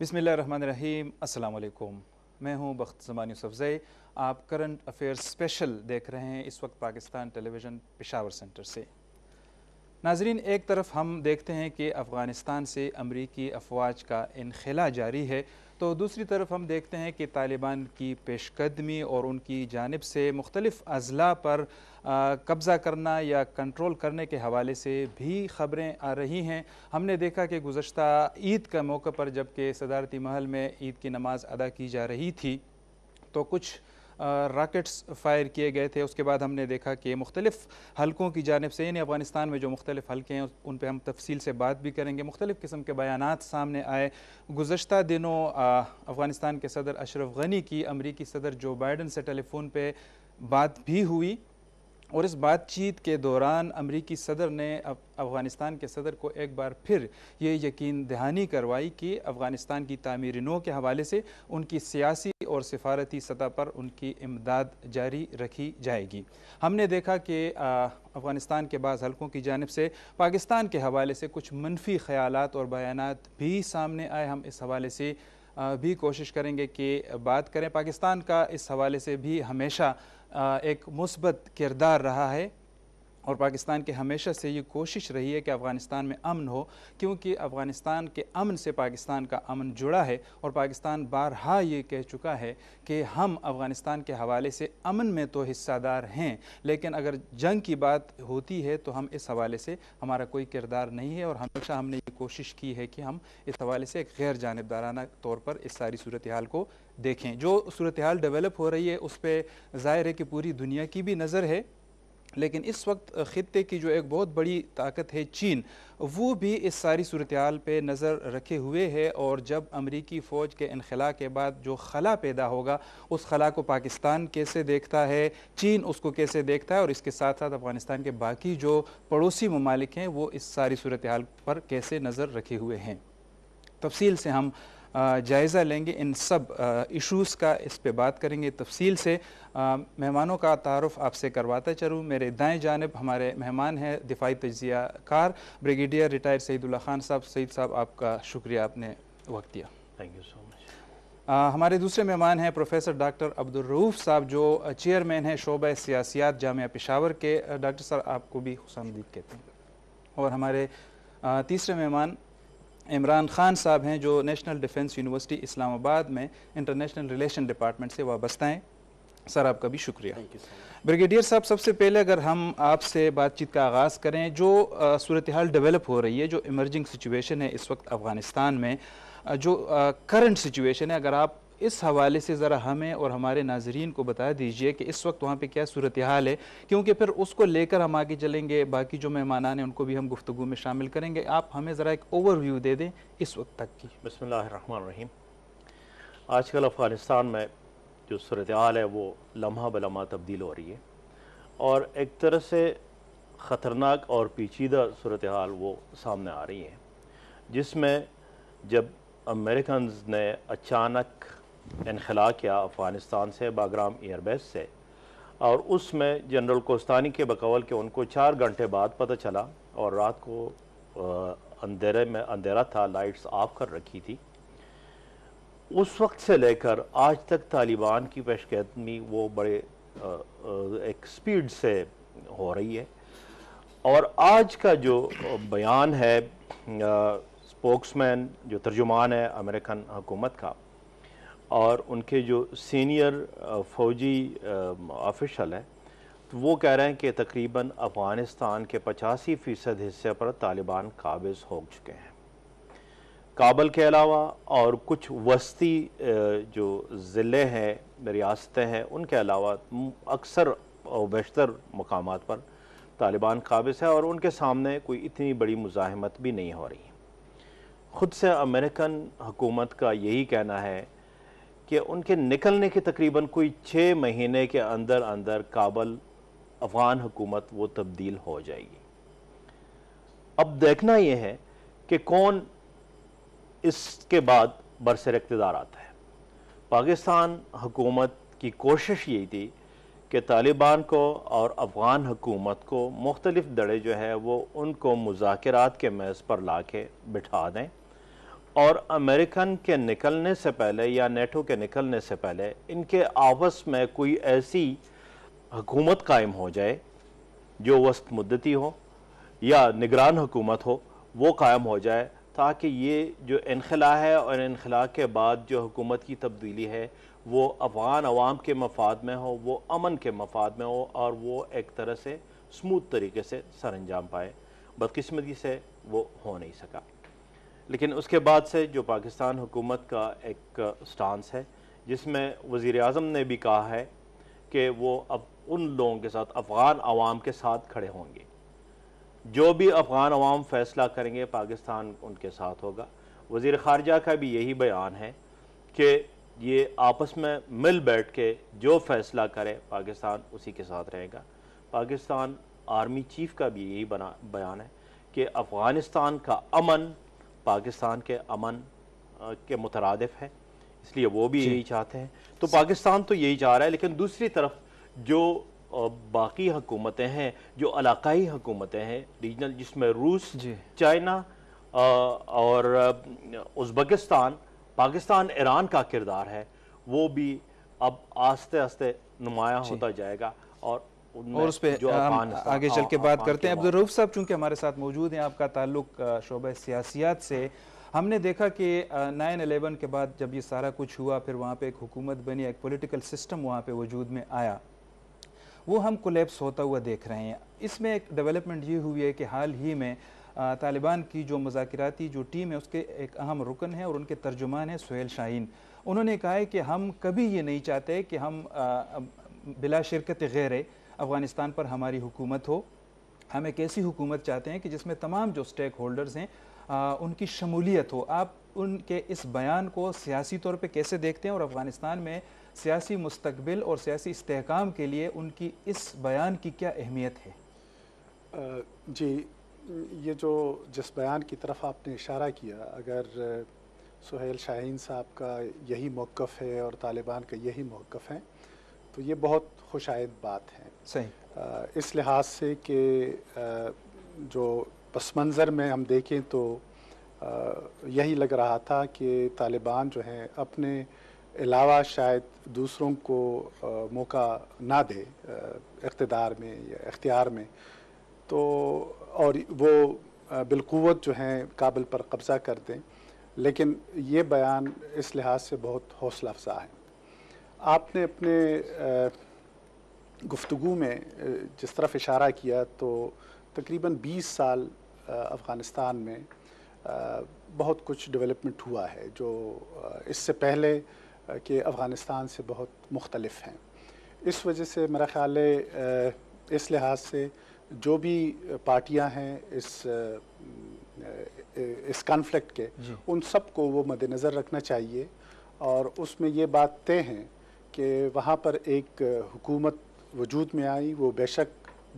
बिसमीम अल्लाम मैं हूँ बख्त ज़मानी सफ़ज़ई आप करंट अफेयर्स स्पेशल देख रहे हैं इस वक्त पाकिस्तान टेलीविज़न पेशावर सेंटर से। नाजरीन, एक तरफ़ हम देखते हैं कि अफ़गानिस्तान से अमरीकी अफवाज का इनखला जारी है। तो दूसरी तरफ़ हम देखते हैं कि तालिबान की पेशकदमी और उनकी जानब से मुख्तलिफ़ अज़ला पर कब्ज़ा करना या कंट्रोल करने के हवाले से भी ख़बरें आ रही हैं। हमने देखा कि गुज्त ईद का मौके पर जबकि सदारती महल में ईद की नमाज़ अदा की जा रही थी तो कुछ रॉकेट्स फायर किए गए थे। उसके बाद हमने देखा कि मुख्तलिफ़ हलकों की जानब से, यानी अफ़गानिस्तान में जो मुख्तलिफ़ हल्के हैं, उन पर हम तफसील से बात भी करेंगे। मुख्तलिफ़ किस्म के बयान सामने आए। गुज्त दिनों अफ़गानिस्तान के सदर अशरफ गनी की, अमरीकी सदर जो बाइडन से टेलीफोन पर बात भी हुई और इस बातचीत के दौरान अमरीकी सदर ने अफ़गानिस्तान के सदर को एक बार फिर ये यकीन दहानी करवाई कि अफ़गानिस्तान की तामीर नो के हवाले से उनकी सियासी और सफारती सतह पर उनकी इमदाद जारी रखी जाएगी। हमने देखा कि अफ़गानिस्तान के बाद हलकों की जानब से पाकिस्तान के हवाले से कुछ मनफी ख्याल और बयान भी सामने आए। हम इस हवाले से भी कोशिश करेंगे कि बात करें। पाकिस्तान का इस हवाले से भी हमेशा एक मुस्बत किरदार रहा है। और पाकिस्तान की हमेशा से ये कोशिश रही है कि अफ़गानिस्तान में अमन हो, क्योंकि अफ़गानिस्तान के अमन से पाकिस्तान का अमन जुड़ा है और पाकिस्तान बारहा ये कह चुका है कि हम अफ़गानिस्तान के हवाले से अमन में तो हिस्सादार हैं, लेकिन अगर जंग की बात होती है तो हम इस हवाले से हमारा कोई किरदार नहीं है और हमेशा हमने ये कोशिश की है कि हम इस हवाले से गैर जानबदाराना तौर पर इस सारी सूरत हाल को देखें। जो सूरत हाल डेवलप हो रही है, उस पर ज़ाहिर है कि पूरी दुनिया की भी नज़र है लेकिन इस वक्त ख़त्े की जो एक बहुत बड़ी ताकत है चीन, वो भी इस सारी सूरत हाल पर नज़र रखे हुए है और जब अमरीकी फ़ौज के इनखला के बाद जो खला पैदा होगा, उस खला को पाकिस्तान कैसे देखता है, चीन उसको कैसे देखता है और इसके साथ साथ अफ़गानिस्तान के बाकी जो पड़ोसी ममालिक हैं, वो इस सारी सूरत हाल पर कैसे नज़र रखे हुए हैं। तफसील से हम जायज़ा लेंगे इन सब इश्यूज़ का इस पर बात करेंगे तफसील से। मेहमानों का तारफ़ आपसे करवाता चलूँ। मेरे दाएँ जानब हमारे मेहमान हैं दिफाई तजिया कार ब्रिगेडियर रिटायर्ड सईदुल्ला खान साहब। सईद साहब आपका शुक्रिया आपने वक्त दिया। थैंक यू सो मच हमारे दूसरे मेहमान हैं प्रोफेसर डॉक्टर अब्दुलरऊफ़ साहब जो चेयरमैन हैं शोबा सियासियात जामिया पेशावर के। डॉक्टर साहब आपको भी खुश कहते हैं। और हमारे तीसरे मेहमान इमरान ख़ान साहब हैं जो नेशनल डिफेंस यूनिवर्सिटी इस्लामाबाद में इंटरनेशनल रिलेशन डिपार्टमेंट से वाबस्ता हैं। सर आपका भी शुक्रिया। ब्रिगेडियर साहब सबसे पहले अगर हम आपसे बातचीत का आगाज़ करें जो सूरत हाल डेवलप हो रही है जो इमर्जिंग सिचुएशन है इस वक्त अफ़गानिस्तान में जो करंट सिचुएशन है अगर आप इस हवाले से ज़रा हमें और हमारे नाजरीन को बता दीजिए कि इस वक्त वहाँ पर क्या सूरत हाल है, क्योंकि फिर उसको लेकर हम आगे चलेंगे, बाकी जो मेहमान हैं उनको भी हम गुफ्तु में शामिल करेंगे। आप हमें ज़रा एक ओवरव्यू दे दें इस वक्त तक की। बसमीम आजकल अफ़गानिस्तान में जो सूरत हाल है, वो लम्हा बलमा तब्दील हो रही है और एक तरह से ख़तरनाक और पेचीदा सूरत हाल वो सामने आ रही है, जिसमें जब अमेरिकन ने अचानक इनखला किया अफ़गानिस्तान से, बाग्राम एयरबेस से। और उसमें जनरल कोस्तानी के बकौल के उनको चार घंटे बाद पता चला और रात को अंधेरे में, अंधेरा था, लाइट्स ऑफ़ कर रखी थी। उस वक्त से लेकर आज तक तालिबान की पेशकदमी वो बड़े एक स्पीड से हो रही है। और आज का जो बयान है स्पोक्समैन, जो तर्जुमान है अमेरिकन हुकूमत का और उनके जो सीनियर फ़ौजी ऑफिशल हैं तो वो कह रहे हैं कि तकरीबन अफ़गानिस्तान के पचासी फ़ीसद हिस्से पर तालिबान काबिज़ हो चुके हैं। काबल के अलावा और कुछ वस्ती जो ज़िले हैं, रियासतें हैं, उनके अलावा अक्सर और बेशतर मकाम पर तालिबान काबिज़ है और उनके सामने कोई इतनी बड़ी मुजाहमत भी नहीं हो रही। ख़ुद से अमेरिकन हुकूमत का यही कहना है कि उनके निकलने के तकरीबन कोई छः महीने के अंदर अंदर काबल अफ़गान हुकूमत वो तब्दील हो जाएगी। अब देखना यह है कि कौन इसके बाद बरसर इकतदार आता है। पाकिस्तान हुकूमत की कोशिश यही थी कि तालिबान को और अफ़गान हुकूमत को मुख्तलिफ़ दड़े जो है वो उनको मुजाकरात के मैज़ पर ला के बिठा दें। और अमेरिकन के निकलने से पहले या नेटो के निकलने से पहले इनके आपस में कोई ऐसी हुकूमत कायम हो जाए, जो वस्त मुद्दती हो या निगरान हुकूमत हो, वो कायम हो जाए, ताकि ये जो इनखला है और इनखला के बाद जो हुकूमत की तब्दीली है, वो अफगान अवाम के मफाद में हो, वो अमन के मफाद में हो, और वो एक तरह से स्मूथ तरीके से सर अंजाम पाए। बदकस्मती से वो हो नहीं सका। लेकिन उसके बाद से जो पाकिस्तान हुकूमत का एक स्टांस है, जिसमें वज़ी अजम ने भी कहा है कि वो अब उन लोगों के साथ, अफ़गान अवाम के साथ खड़े होंगे। जो भी अफ़गान अवाम फैसला करेंगे, पाकिस्तान उनके साथ होगा। वज़ी ख़ारजा का भी यही बयान है कि ये आपस में मिल बैठ के जो फैसला करे, पाकिस्तान उसी के साथ रहेगा। पाकिस्तान आर्मी चीफ का भी यही बना, बयान है कि अफ़गानिस्तान का अमन पाकिस्तान के अमन के मुतरदफ है इसलिए वो भी यही चाहते हैं। तो पाकिस्तान तो यही चाह रहा है लेकिन दूसरी तरफ़ जो बाकी हुकूमतें हैं जो इलाकई हुकूमतें हैं रीजनल जिसमें रूस चाइना और उज़्बेकिस्तान पाकिस्तान ईरान का किरदार है वो भी अब आस्ते आस्ते नुमाया होता जाएगा और और उस पर हम आगे चल के बात करते हैं। अब्दुल रऊफ साहब चूँकि हमारे साथ मौजूद हैं आपका ताल्लुक शोबा सियासियात से। हमने देखा कि नाइन अलेवन के बाद जब ये सारा कुछ हुआ फिर वहाँ पे एक हुकूमत बनी एक पॉलिटिकल सिस्टम वहाँ पे वजूद में आया। वो हम कोलेप्स होता हुआ देख रहे हैं। इसमें एक डेवलपमेंट ये हुई है कि हाल ही में तालिबान की जो मुजाकराती जो टीम है उसके एक अहम रुकन है और उनके तर्जुमान है सुहेल शाहीन। उन्होंने कहा है कि हम कभी ये नहीं चाहते कि हम बिला शिरकत गैर अफ़गानिस्तान पर हमारी हुकूमत हो। हम एक ऐसी हुकूमत चाहते हैं कि जिसमें तमाम जो स्टेक होल्डर्स हैं आ, उनकी शमूलियत हो। आप उनके इस बयान को सियासी तौर पे कैसे देखते हैं और अफ़गानिस्तान में सियासी मुस्तबिल और सियासी इसकाम के लिए उनकी इस बयान की क्या अहमियत है? जी ये जो जिस बयान की तरफ़ आपने इशारा किया अगर सुहेल शाहीन साहब का यही मौक़ है और तालिबान का यही मौक़ है तो ये बहुत खुशायद बात है। सही। इस लिहाज से कि जो पस मंज़र में हम देखें तो यही लग रहा था कि तालिबान जो हैं अपने अलावा शायद दूसरों को मौका ना दे इकतदार में या इख्तियार में। तो और वो बिलकुवत जो हैं काबिल पर कब्ज़ा कर दें। लेकिन ये बयान इस लिहाज से बहुत हौसला अफजा है। आपने अपने गुफ्तु में जिस तरफ़ इशारा किया तो तकरीबन 20 साल अफ़गानिस्तान में बहुत कुछ डेवलपमेंट हुआ है जो इससे पहले कि अफ़गानिस्तान से बहुत मुख्तलफ हैं। इस वजह से मेरा ख़्याल है इस लिहाज से जो भी पार्टियाँ हैं इस इस कॉन्फ्लिक्ट के उन सबको वो मद्देनज़र रखना चाहिए और उसमें ये बात तय हैं कि वहाँ पर एक हुकूमत वजूद में आई वो बेशक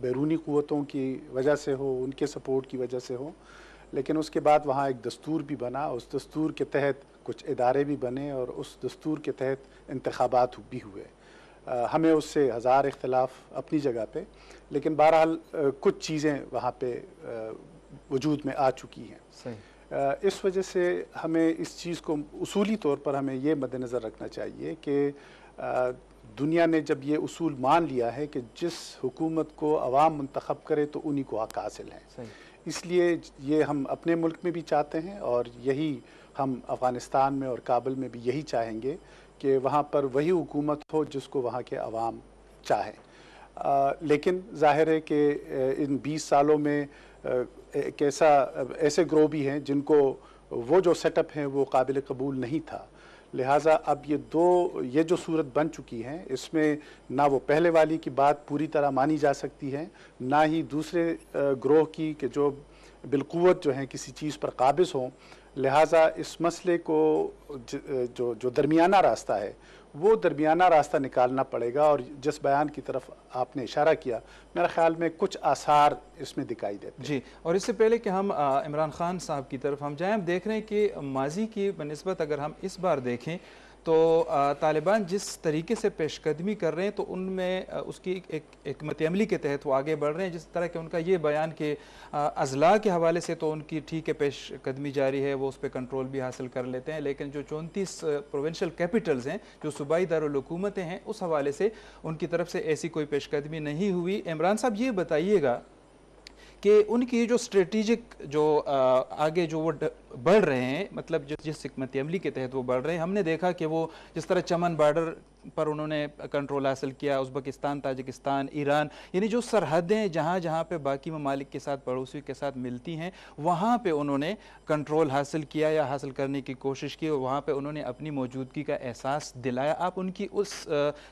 बैरूनी क़वतों की वजह से हो उनके सपोर्ट की वजह से हो लेकिन उसके बाद वहाँ एक दस्तूर भी बना उस दस्तूर के तहत कुछ इदारे भी बने और उस दस्तूर के तहत इंतबात भी हुए। आ, हमें उससे हज़ार इख्तलाफ अपनी जगह पे लेकिन बहरहाल कुछ चीज़ें वहाँ पे वजूद में आ चुकी हैं। सही। इस वजह से हमें इस चीज़ को उसूली तौर पर हमें ये मद्देनज़र रखना चाहिए कि दुनिया ने जब ये उसूल मान लिया है कि जिस हुकूमत को अवाम मंतखब करे तो उन्हीं को हक हासिल है। इसलिए ये हम अपने मुल्क में भी चाहते हैं और यही हम अफ़गानिस्तान में और काबुल में भी यही चाहेंगे कि वहाँ पर वही हुकूमत हो जिसको वहाँ के अवाम चाहें। लेकिन ज़ाहिर है कि इन 20 सालों में एक ऐसा ऐसे ग्रोह भी हैं जिनको वो जो सेटअप है वो काबिल कबूल नहीं था। लिहाजा अब ये दो, ये जो सूरत बन चुकी है, इसमें ना वो पहले वाली की बात पूरी तरह मानी जा सकती है, ना ही दूसरे ग्रोह की कि जो बिलकुवत जो है किसी चीज़ पर काबिज हों। लिहाजा इस मसले को जो जो दरमियाना रास्ता है वो दरमियाना रास्ता निकालना पड़ेगा और जिस बयान की तरफ़ आपने इशारा किया, मेरे ख्याल में कुछ आसार इसमें दिखाई देते जी, और इससे पहले कि हम इमरान खान साहब की तरफ़ हम जाएँ, हम देख रहे हैं कि माजी की बनस्बत अगर हम इस बार देखें तो तालिबान जिस तरीके से पेशकदमी कर रहे हैं तो उनमें उसकी एक एक अमली के तहत वो आगे बढ़ रहे हैं। जिस तरह के उनका ये बयान कि अजला के हवाले से तो उनकी ठीक है, पेशकदमी जारी है, वो उस पर कंट्रोल भी हासिल कर लेते हैं। लेकिन जो चौंतीस प्रोविंशल कैपिटल्स हैं, जो सूबाई दारकूमतें हैं, उस हवाले से उनकी तरफ़ से ऐसी कोई पेशकदमी नहीं हुई। इमरान साहब, ये बताइएगा कि उनकी जो स्ट्रेटिजिक जो आगे जो वो बढ़ रहे हैं मतलब जिस जिस हमत अमली के तहत वो बढ़ रहे हैं, हमने देखा कि वो जिस तरह चमन बार्डर पर उन्होंने कंट्रोल हासिल किया, उज़्बेकिस्तान, ताजिकिस्तान, ईरान, यानी जो सरहदें जहाँ जहाँ पे बाकी ममालिक के साथ पड़ोसी के साथ मिलती हैं, वहाँ पे उन्होंने कंट्रोल हासिल किया या हासिल करने की कोशिश की और वहाँ पे उन्होंने अपनी मौजूदगी का एहसास दिलाया। आप उनकी उस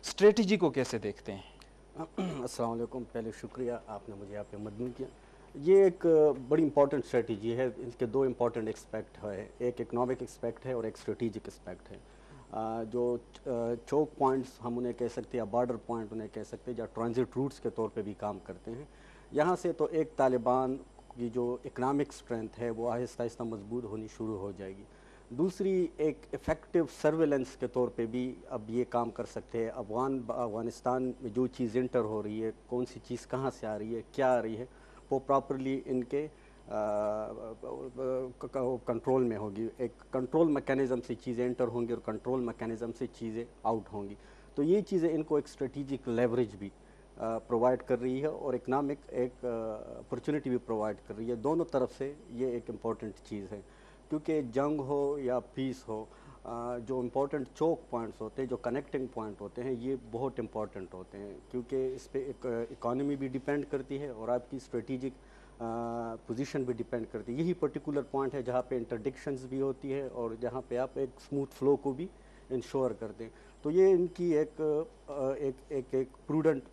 स्ट्रेटजी को कैसे देखते हैं? असलकुम पहले शुक्रिया, आपने मुझे आप पे किया ये एक बड़ी इंपॉर्टेंट स्ट्रेटजी है। इसके दो इंपॉर्टेंट एक्सपेक्ट है। एक इकनॉमिक एक्सपेक्ट है और एक स्ट्रेटिजिक एक्सपेक्ट है। जो चौक पॉइंट्स हम उन्हें कह सकते हैं या बॉर्डर पॉइंट उन्हें कह सकते हैं, या ट्रांजिट रूट्स के तौर पे भी काम करते हैं। यहाँ से तो एक तालिबान की जो इकनॉमिक स्ट्रेंथ है, वो आहिस्ता आहिस्ता मज़बूत होनी शुरू हो जाएगी। दूसरी एक इफ़ेक्टिव सर्वेलेंस के तौर पे भी अब ये काम कर सकते हैं। अफगान, अफ़गानिस्तान में जो चीज़ इंटर हो रही है, कौन सी चीज़ कहाँ से आ रही है, क्या आ रही है वो प्रॉपरली इनके कंट्रोल में होगी। एक कंट्रोल मैकेनिज़्म से चीज़ें एंटर होंगी और कंट्रोल मैकेनिज़्म से चीज़ें आउट होंगी। तो ये चीज़ें इनको एक स्ट्रेटिजिक लेवरेज भी प्रोवाइड कर रही है और इकनॉमिक एक अपॉर्चुनिटी भी प्रोवाइड कर रही है। दोनों तरफ़ से ये एक इंपॉर्टेंट चीज़ है। क्योंकि जंग हो या पीस हो जो इम्पोर्टेंट चौक पॉइंट्स होते हैं, जो कनेक्टिंग पॉइंट होते हैं, ये बहुत इंपॉर्टेंट होते हैं, क्योंकि इस पर इकानमी भी डिपेंड करती है और आपकी स्ट्रेटिजिक पोजीशन भी डिपेंड करती है। यही पर्टिकुलर पॉइंट है जहाँ पे इंटरडिक्शंस भी होती है और जहाँ पे आप एक स्मूथ फ्लो को भी इंश्योर करते हैं। तो ये इनकी एक एक एक एक प्रूडेंट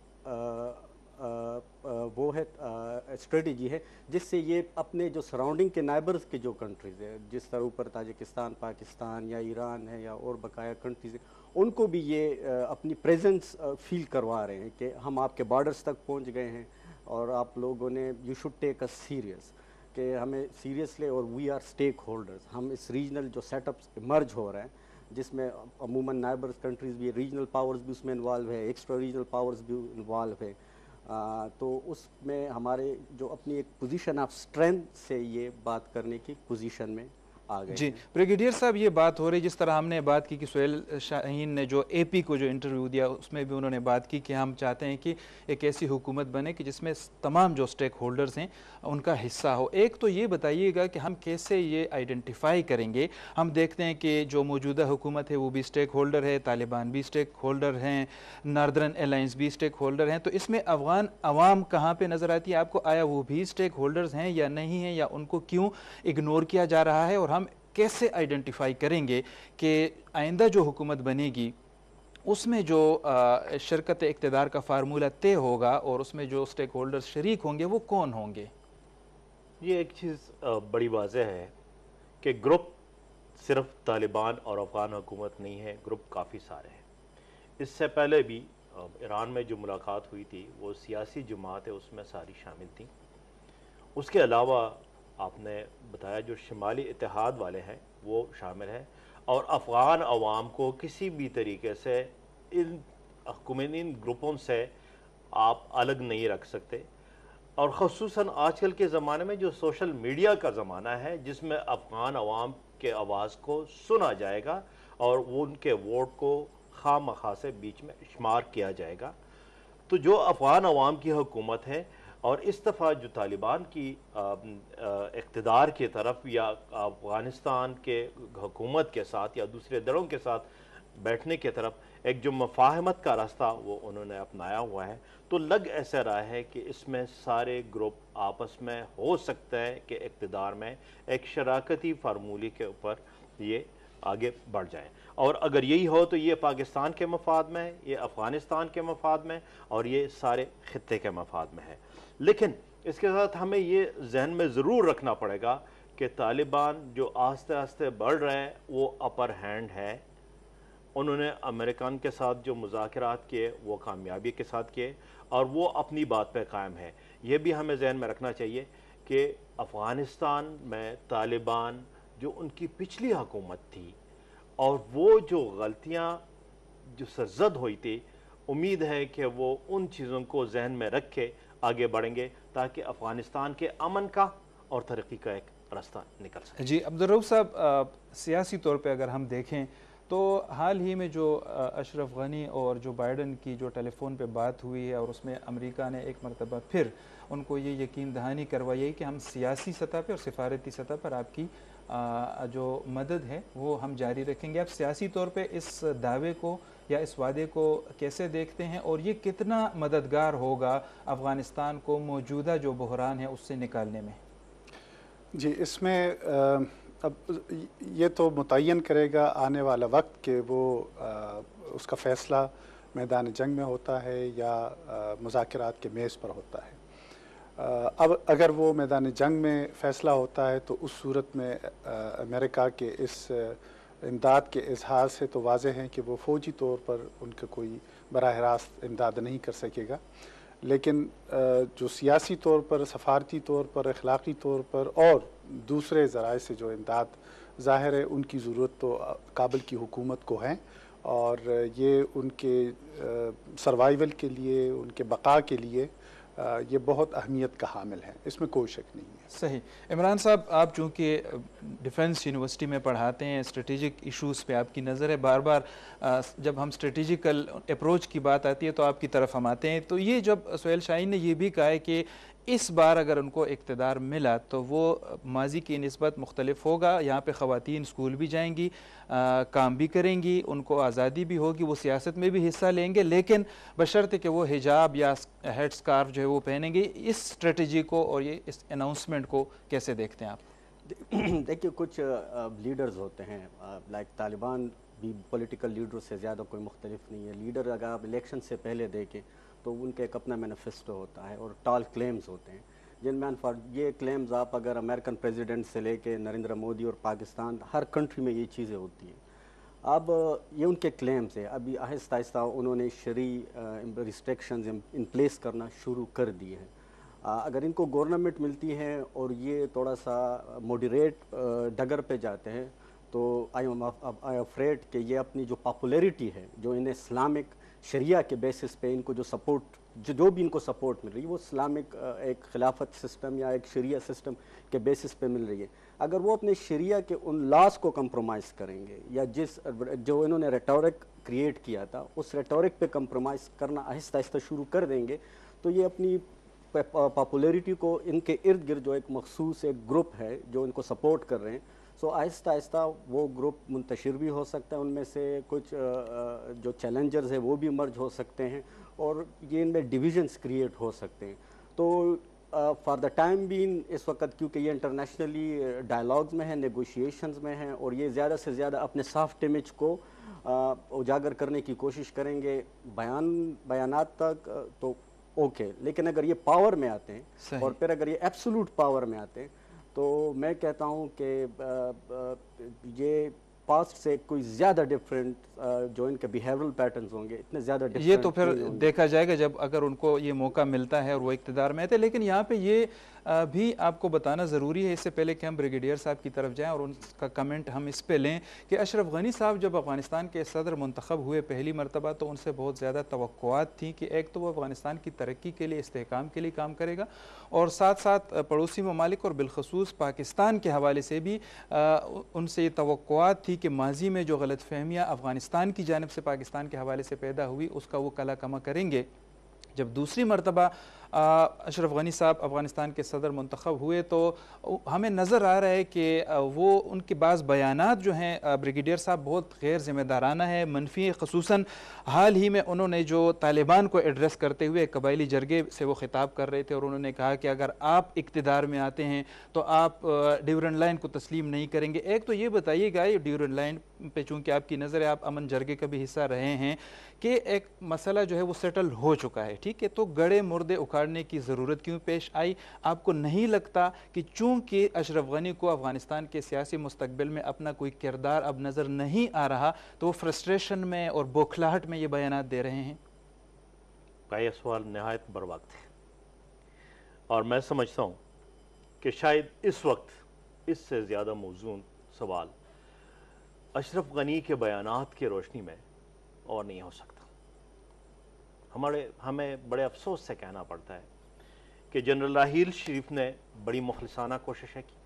वो है स्ट्रेटजी है, जिससे ये अपने जो सराउंडिंग के नाइबर्स के जो कंट्रीज़ है, जिस तरह ऊपर ताजिकिस्तान, पाकिस्तान या ईरान है या और बकाया कंट्रीज़ है, उनको भी ये अपनी प्रेजेंस फील करवा रहे हैं कि हम आपके बॉर्डर्स तक पहुँच गए हैं और आप लोगों ने you should take a serious कि हमें सीरियसली और वी आर स्टेक होल्डर्स हम इस रीजनल जो सेटअप्स इमर्ज हो रहे हैं, जिसमें अमूमन नाइबर्स कंट्रीज़ भी रीजनल पावर्स भी उसमें इन्वॉल्व है एक्स्ट्रा रीजनल पावर्स भी इन्वॉल्व है। तो उसमें हमारे जो अपनी एक पोजीशन ऑफ़ स्ट्रेंथ से ये बात करने की पोजीशन में आ गए जी ब्रिगेडियर साहब ये बात हो रही जिस तरह हमने बात की कि सोहेल शाहीन ने जो एपी को जो इंटरव्यू दिया उसमें भी उन्होंने बात की कि हम चाहते हैं कि एक ऐसी हुकूमत बने कि जिसमें तमाम जो स्टेक होल्डर्स हैं उनका हिस्सा हो। एक तो ये बताइएगा कि हम कैसे ये आइडेंटिफाई करेंगे। हम देखते हैं कि जो मौजूदा हुकूमत है वो भी स्टेक होल्डर है तालिबान भी स्टेक होल्डर हैं नार्दर्न एलाइंस भी स्टेक होल्डर हैं। तो इसमें अफगान अवाम कहाँ पर नज़र आती है? आपको आया वो भी स्टेक होल्डर्स हैं या नहीं है या उनको क्यों इग्नोर किया जा रहा है? और हम कैसे आइडेंटिफाई करेंगे कि आइंदा जो हुकूमत बनेगी, उसमें जो शिरकत इकतदार का फार्मूला तय होगा और उसमें जो स्टेक होल्डर्स शरीक होंगे, वो कौन होंगे? ये एक चीज़ बड़ी वाजह है कि ग्रुप सिर्फ़ तालिबान और अफगान हुकूमत नहीं है, ग्रुप काफ़ी सारे हैं। इससे पहले भी ईरान में जो मुलाकात हुई थी, वो सियासी जमात उसमें सारी शामिल थी। उसके अलावा आपने बताया जो शुमाली इतिहाद वाले हैं, वो शामिल हैं। और अफ़गान अवाम को किसी भी तरीके से इन इन ग्रुपों से आप अलग नहीं रख सकते। और ख़सूस आजकल के ज़माने में जो सोशल मीडिया का ज़माना है, जिसमें अफ़गान अवाम के आवाज़ को सुना जाएगा और उनके वोट को खाम खा से बीच में शुमार किया जाएगा। तो जो अफ़गान अवाम की हुकूमत है और इस दफ़ा जो तालिबान की इकतदार की तरफ़ या अफ़गानिस्तान के हुकूमत के साथ या दूसरे दलों के साथ बैठने की तरफ़ एक जो मफाहमत का रास्ता वो उन्होंने अपनाया हुआ है। तो लग ऐसा रहा है कि इसमें सारे ग्रुप आपस में हो सकता है कि इकतदार में एक शराकती फार्मूले के ऊपर ये आगे बढ़ जाए। और अगर यही हो तो ये पाकिस्तान के मफाद में है, ये अफ़गानिस्तान के मफाद में और ये सारे ख़त्े के मफाद में है। लेकिन इसके साथ हमें ये जहन में ज़रूर रखना पड़ेगा कि तालिबान जो आस्ते आस्ते बढ़ रहे हैं, वो अपर हैंड है। उन्होंने अमेरिकन के साथ जो मुजाकर किए, वो कामयाबी के साथ किए और वो अपनी बात पर कायम है। ये भी हमें जहन में रखना चाहिए कि अफ़गानिस्तान में तालिबान जो उनकी पिछली हुकूमत थी और वो जो गलतियाँ, जो सरजद हुई थी, उम्मीद है कि वो उन चीज़ों को जहन में रख आगे बढ़ेंगे ताकि अफ़गानिस्तान के अमन का और तरक्की का एक रास्ता निकल सके। जी अब्दुलरऊफ साहब सियासी तौर पे अगर हम देखें तो हाल ही में जो अशरफ गनी और जो बाइडन की जो टेलीफोन पे बात हुई है और उसमें अमेरिका ने एक मरतबा फिर उनको ये यकीन दहानी करवाई है कि हम सियासी सतह पर और सिफारती सतह पर आपकी जो मदद है, वो हम जारी रखेंगे। आप सियासी तौर पे इस दावे को या इस वादे को कैसे देखते हैं और ये कितना मददगार होगा अफ़गानिस्तान को मौजूदा जो बहरान है उससे निकालने में? जी इसमें अब ये तो मुतन करेगा आने वाला वक्त कि वो आ, उसका फ़ैसला मैदान जंग में होता है या मुजाकर के मेज़ पर होता है। अब अगर वो मैदान जंग में फ़ैसला होता है तो उस सूरत में अमेरिका के इस इमदाद के इजहार से तो वाज हैं कि वो फ़ौजी तौर पर उनका कोई बरह रास्त इमदाद नहीं कर सकेगा। लेकिन जो सियासी तौर पर, सफारती तौर पर अखलाक़ी तौर पर और दूसरे ज़राए से जो इमदाद ज़ाहिर है, उनकी ज़रूरत तो काबल की हुकूमत को है। और ये उनके सर्वाइवल के लिए, उनके बका के लिए ये बहुत अहमियत का हामिल है। इसमें कोई शक नहीं है। सही। इमरान साहब, आप चूँकि डिफेंस यूनिवर्सिटी में पढ़ाते हैं स्ट्रेटिजिक इश्यूज़ पे आपकी नज़र है बार बार जब हम स्ट्रेटिजिकल अप्रोच की बात आती है तो आपकी तरफ़ हम आते हैं। तो ये जब, सोहेल शाहीन ने यह भी कहा है कि इस बार अगर उनको इकतदार मिला तो वो माजी की नस्बत मुख्तलिफ़ होगा। यहाँ पर ख़वान स्कूल भी जाएँगी आ, काम भी करेंगी उनको आज़ादी भी होगी वो सियासत में भी हिस्सा लेंगे लेकिन बशर्त कि वो हिजाब या हेड स्कार्फ जो है वो पहनेंगे। इस स्ट्रेटजी को और ये इस अनाउंसमेंट को कैसे देखते हैं आप? देखिए कुछ लीडर्स होते हैं। लाइक तालिबान भी पॉलिटिकल लीडर से ज़्यादा कोई मुख्तलिफ़ नहीं है। लीडर अगर आप इलेक्शन से पहले देखें तो उनका एक अपना मैनिफेस्टो होता है और टॉल क्लेम्स होते हैं। जिनमें ये क्लेम्स आप अगर अमेरिकन प्रेसिडेंट से लेके नरेंद्र मोदी और पाकिस्तान, हर कंट्री में ये चीज़ें होती हैं। अब, ये उनके क्लेम्स है। अभी आहिस्ता आहिस्ता उन्होंने शरी रिस्ट्रिक्शंस इन प्लेस करना शुरू कर दिए हैं। अगर इनको गवर्नमेंट मिलती है और ये थोड़ा सा मॉडरेट डगर पे जाते हैं तो आई एम आई अफ्रेड कि ये अपनी जो पॉपुलैरिटी है, जो इन्हें इस्लामिक शरिया के बेसिस पे इनको जो सपोर्ट जो जो भी इनको सपोर्ट मिल रही है, वो इस्लामिक एक खिलाफत सिस्टम या एक शरिया सिस्टम के बेसिस पे मिल रही है। अगर वो अपने शरिया के उन लॉस को कंप्रोमाइज़ करेंगे, या जिस, जो इन्होंने रेटोरिक क्रिएट किया था, उस रेटोरिक पे कंप्रोमाइज़ करना आहिस्ता आहिस्ता शुरू कर देंगे तो ये अपनी पॉपुलरिटी को इनके इर्द गिर्द जो एक मखसूस एक ग्रुप है, जो इनको सपोर्ट कर रहे हैं सो so, आहिस्ता आहिस्ता वो ग्रुप मुंतशिर भी हो सकता है उनमें से कुछ जो चैलेंजर्स है वो भी मर्ज हो सकते हैं और ये इनमें डिविजन्स क्रिएट हो सकते हैं। तो फॉर द टाइम बीन इस वक्त क्योंकि ये इंटरनेशनली डायलॉग्स में है नेगोशिएशंस में हैं और ये ज़्यादा से ज़्यादा अपने सॉफ्ट इमेज को उजागर करने की कोशिश करेंगे बयान बयान तक तो ओके लेकिन अगर ये पावर में आते हैं और फिर अगर ये एब्सोलूट पावर में आते हैं तो मैं कहता हूँ कि ये पास्ट से कोई ज़्यादा डिफरेंट जो इनके बिहेवियरल पैटर्न्स होंगे इतने ज़्यादा ये तो फिर देखा जाएगा जब अगर उनको ये मौका मिलता है और वो इकतदार में आते लेकिन यहाँ पे ये भी आपको बताना ज़रूरी है, इससे पहले कि हम ब्रिगेडियर साहब की तरफ़ जाएँ और उनका कमेंट हम इस पे लें कि अशरफ गनी साहब जब अफ़गानिस्तान के सदर मंतखब हुए पहली मरतबा तो उनसे बहुत ज़्यादा तो थी कि एक तो वो अफ़गानिस्तान की तरक्की के लिए इसकाम के लिए काम करेगा और साथ साथ पड़ोसी ममालिक और बिलखसूस पाकिस्तान के हवाले से भी उनसे ये तो थी कि माजी में जो गलत फहमियाँ अफ़गानिस्तान की जानब से पाकिस्तान के हवाले से पैदा हुई, उसका वो कला कमा करेंगे। जब दूसरी मरतबा अशरफ गनी साहब अफ़गानिस्तान के सदर मंतखब हुए तो हमें नज़र आ रहा है कि वो उनके बाज़ बयान जो हैं ब्रिगेडियर साहब बहुत गैर ज़िम्मेदाराना है, मनफी खसूस हाल ही में उन्होंने जो तालिबान को एड्रेस करते हुए कबायली जरगे से वो ख़िताब कर रहे थे और उन्होंने कहा कि अगर आप इकतदार में आते हैं तो आप ड्यूरन लाइन को तस्लीम नहीं करेंगे। एक तो ये बताइएगा, ये ड्यूरन लाइन पे चूँकि आपकी नज़र है, आप अमन जरगे का भी हिस्सा रहे हैं कि एक मसला जो है वो सेटल हो चुका है, ठीक है? तो गड़े मुर्दे उखाड़ने की ज़रूरत क्यों पेश आई? आपको नहीं लगता कि चूँकि अशरफ गनी को अफ़गानिस्तान के सियासी मुस्तबिल में अपना कोई किरदार अब नज़र नहीं आ रहा तो वो फ्रस्ट्रेशन में और बौखलाहट में ये बयान दे रहे हैं। भाई सवाल नहायत बर वक्त है। और मैं समझता हूँ कि शायद इस वक्त इससे ज़्यादा मौजूद सवाल अशरफ गनी के बयानात की रोशनी में और नहीं हो सकता। हमारे, हमें बड़े अफसोस से कहना पड़ता है कि जनरल राहील शरीफ ने बड़ी मुखलसाना कोशिशें की।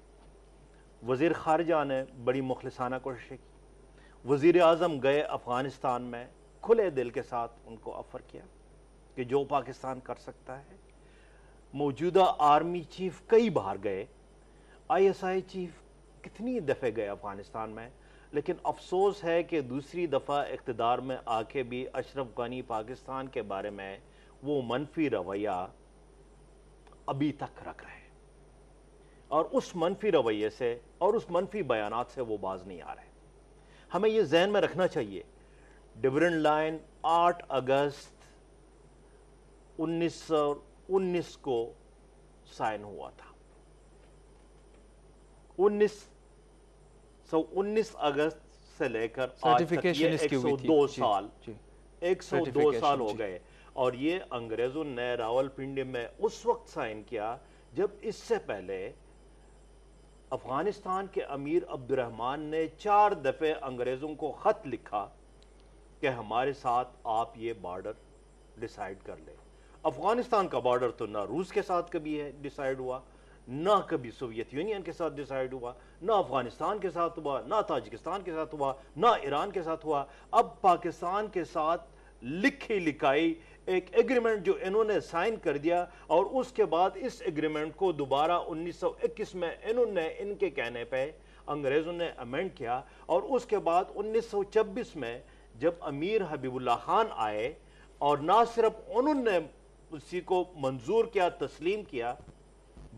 वज़ी ख़ारजा ने बड़ी मुखलसाना कोशिशें की। वज़ीर अजम गए अफ़गानिस्तान में, खुले दिल के साथ उनको ऑफ़र किया कि जो पाकिस्तान कर सकता है। मौजूदा आर्मी चीफ कई बार गए, आईएसआई चीफ कितनी दफ़े गए अफ़गानिस्तान में लेकिन अफसोस है कि दूसरी दफ़ा इकतदार में आके भी अशरफ गनी पाकिस्तान के बारे में वो मनफी रवैया अभी तक रख रहे हैं। और उस मनफी रवैये से और उस मनफी बयान से वो बाज नहीं आ रहे। हमें ये जहन में रखना चाहिए। डिविडेंड लाइन 8 अगस्त 1919 को साइन हुआ था। 19 सौ उन्नीस अगस्त से लेकर आज तक ये 102 साल 102 साल हो गए। और ये अंग्रेज़ों ने रावलपिंडी में उस वक्त साइन किया जब इससे पहले अफ़गानिस्तान के अमीर अब्दुलरहमान ने चार दफे अंग्रेज़ों को खत लिखा कि हमारे साथ आप ये बॉर्डर डिसाइड कर ले। अफ़गानिस्तान का बॉर्डर तो ना रूस के साथ कभी है डिसाइड हुआ। ना कभी सोवियत यूनियन के साथ डिसाइड हुआ, ना अफ़गानिस्तान के साथ हुआ, ना ताजिकिस्तान के साथ हुआ, ना ईरान के साथ हुआ। अब पाकिस्तान के साथ लिखी लिखाई एक एग्रीमेंट जो इन्होंने साइन कर दिया और उसके बाद इस एग्रीमेंट को दोबारा 1921 में इन्होंने इनके कहने पे अंग्रेज़ों ने अमेंड किया और उसके बाद 1926 में जब अमीर हबीबुल्ला खान आए और ना सिर्फ़ उन्होंने उसी को मंजूर किया, तस्लीम किया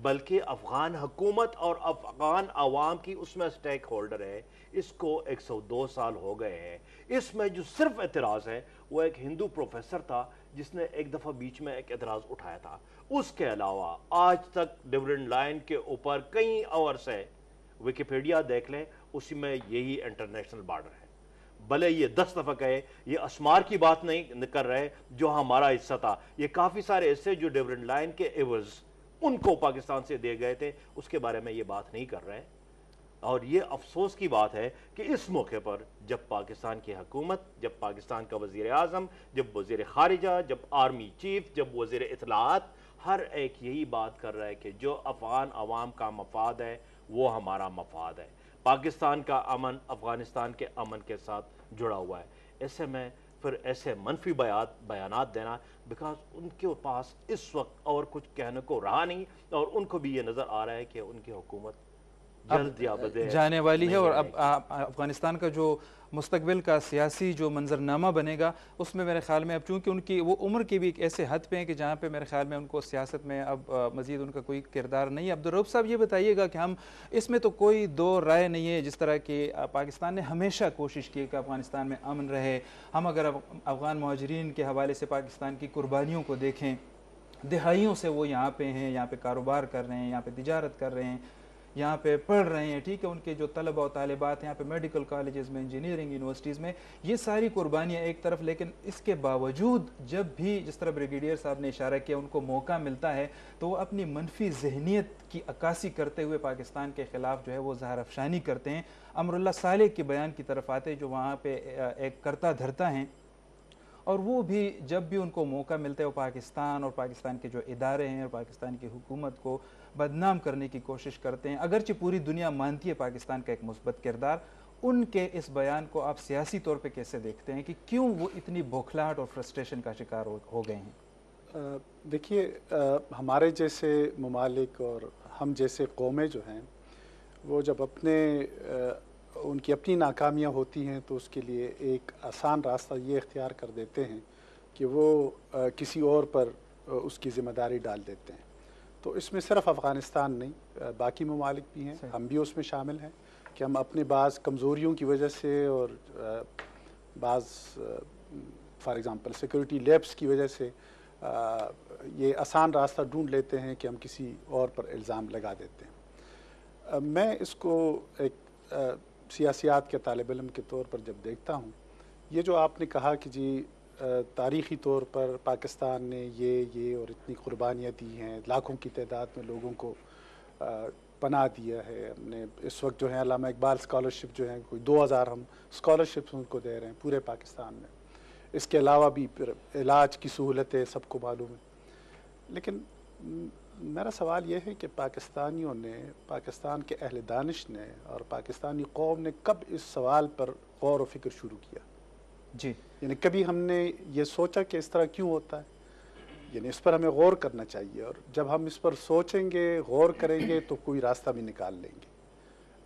बल्कि अफगान हुकूमत और अफगान आवाम की उसमें स्टेक होल्डर है। इसको 102 साल हो गए हैं। इसमें जो सिर्फ़ एतराज़ है, वो एक हिंदू प्रोफेसर था, जिसने एक दफ़ा बीच में एक एतराज़ उठाया था। उसके अलावा आज तक डिविडेंड लाइन के ऊपर कई आवर्स है विकीपीडिया देख लें, उसी में यही इंटरनेशनल बॉर्डर है। भले ये दस दफ़ा कहे, ये असमार की बात नहीं कर रहे, जो हमारा हिस्सा था। ये काफ़ी सारे हिस्से जो डिविडेंड लाइन के एवज उनको पाकिस्तान से दे गए थे। उसके बारे में ये बात नहीं कर रहे। और ये अफसोस की बात है कि इस मौके पर जब पाकिस्तान की हकूमत, जब पाकिस्तान का वज़ीर अजम जब वज़ीर खारजा, जब आर्मी चीफ, जब वज़ीर इतलात हर एक यही बात कर रहा है कि जो अफगान अवाम का मफाद है, वो हमारा मफाद है। पाकिस्तान का अमन अफ़गानिस्तान के अमन के साथ जुड़ा हुआ है। ऐसे में फिर ऐसे मनफी बयान देना बिकॉज़ उनके पास इस वक्त और कुछ कहने को रहा नहीं, और उनको भी ये नज़र आ रहा है कि उनकी हुकूमत जल्द जाने वाली है और अब अफ़गानिस्तान का जो मुस्तबिल का सियासी जो मंजरनामा बनेगा उसमें मेरे ख्याल में अब चूँकि उनकी वो उम्र की भी एक ऐसे हद पे हैं कि जहाँ पे मेरे ख्याल में उनको सियासत में अब मज़ीद उनका कोई किरदार नहीं है। अब्दुलरऊफ़ साहब ये बताइएगा कि हम इसमें तो कोई दो राय नहीं है जिस तरह की पाकिस्तान ने हमेशा कोशिश की कि अफ़गानिस्तान में अमन रहे। हम अगर अफ़गान महाजरीन के हवाले से पाकिस्तान की कुर्बानियों को देखें दिहाइयों से वो यहाँ पे हैं यहाँ पे कारोबार कर रहे हैं यहाँ पे तजारत कर रहे हैं। यहाँ पे पढ़ रहे हैं, ठीक है? उनके जो तलबा और तालिबात यहाँ पे मेडिकल कॉलेजेस में इंजीनियरिंग यूनिवर्सिटीज़ में, ये सारी कुर्बानियाँ एक तरफ़, लेकिन इसके बावजूद जब भी जिस तरह ब्रिगेडियर साहब ने इशारा किया, उनको मौका मिलता है तो वो अपनी मनफी जहनीत की अक्सी करते हुए पाकिस्तान के ख़िलाफ़ जो है वो जहर अफशानी करते हैं। अमरुल्ला साले के बयान की तरफ़ आते जो वहाँ पर एक करता धरता हैं, और वो भी जब भी उनको मौका मिलता है, वो पाकिस्तान और पाकिस्तान के जो इदारे हैं और पाकिस्तान की हुकूमत को बदनाम करने की कोशिश करते हैं। अगरचे पूरी दुनिया मानती है पाकिस्तान का एक मुस्बत किरदार। उनके इस बयान को आप सियासी तौर पे कैसे देखते हैं कि क्यों वो इतनी बौखलाहट और फ्रस्ट्रेशन का शिकार हो, हो गए हैं? देखिए हमारे जैसे ममालिक और हम जैसे कौमें जो हैं वो जब अपने आ, उनकी अपनी नाकामियाँ होती हैं तो उसके लिए एक आसान रास्ता ये इख्तियार कर देते हैं कि वो आ, किसी और पर उसकी ज़िम्मेदारी डाल देते हैं। तो इसमें सिर्फ़ अफ़गानिस्तान नहीं बाकी ममालिक भी हैं। हम भी उसमें शामिल हैं कि हम अपने बाज़ कमज़ोरियों की वजह से और बाज़ फॉर एग्ज़ाम्पल सिक्योरिटी लेब्स की वजह से ये आसान रास्ता ढूंढ लेते हैं कि हम किसी और पर इल्ज़ाम लगा देते हैं। मैं इसको एक सियासियात के तालब इलम के तौर पर जब देखता हूँ ये जो आपने कहा कि जी तारीख़ी तौर पर पाकिस्तान ने ये ये और इतनी कुर्बानियाँ दी हैं, लाखों की तादाद में लोगों को पना दिया है। हमने इस वक्त जो है अलामा इकबाल स्कॉलरशिप जो है, कोई 2000 हम स्कॉलरशिप्स उनको दे रहे हैं पूरे पाकिस्तान में। इसके अलावा भी फिर इलाज की सहूलतें सबको मालूम है। लेकिन मेरा सवाल यह है कि पाकिस्तानियों ने, पाकिस्तान के अहल दानिश ने और पाकिस्तानी कौम ने कब इस सवाल पर गौर व फ़िक्र शुरू किया? जी। यानी कभी हमने ये सोचा कि इस तरह क्यों होता है? यानी इस पर हमें गौर करना चाहिए और जब हम इस पर सोचेंगे गौर करेंगे तो कोई रास्ता भी निकाल लेंगे।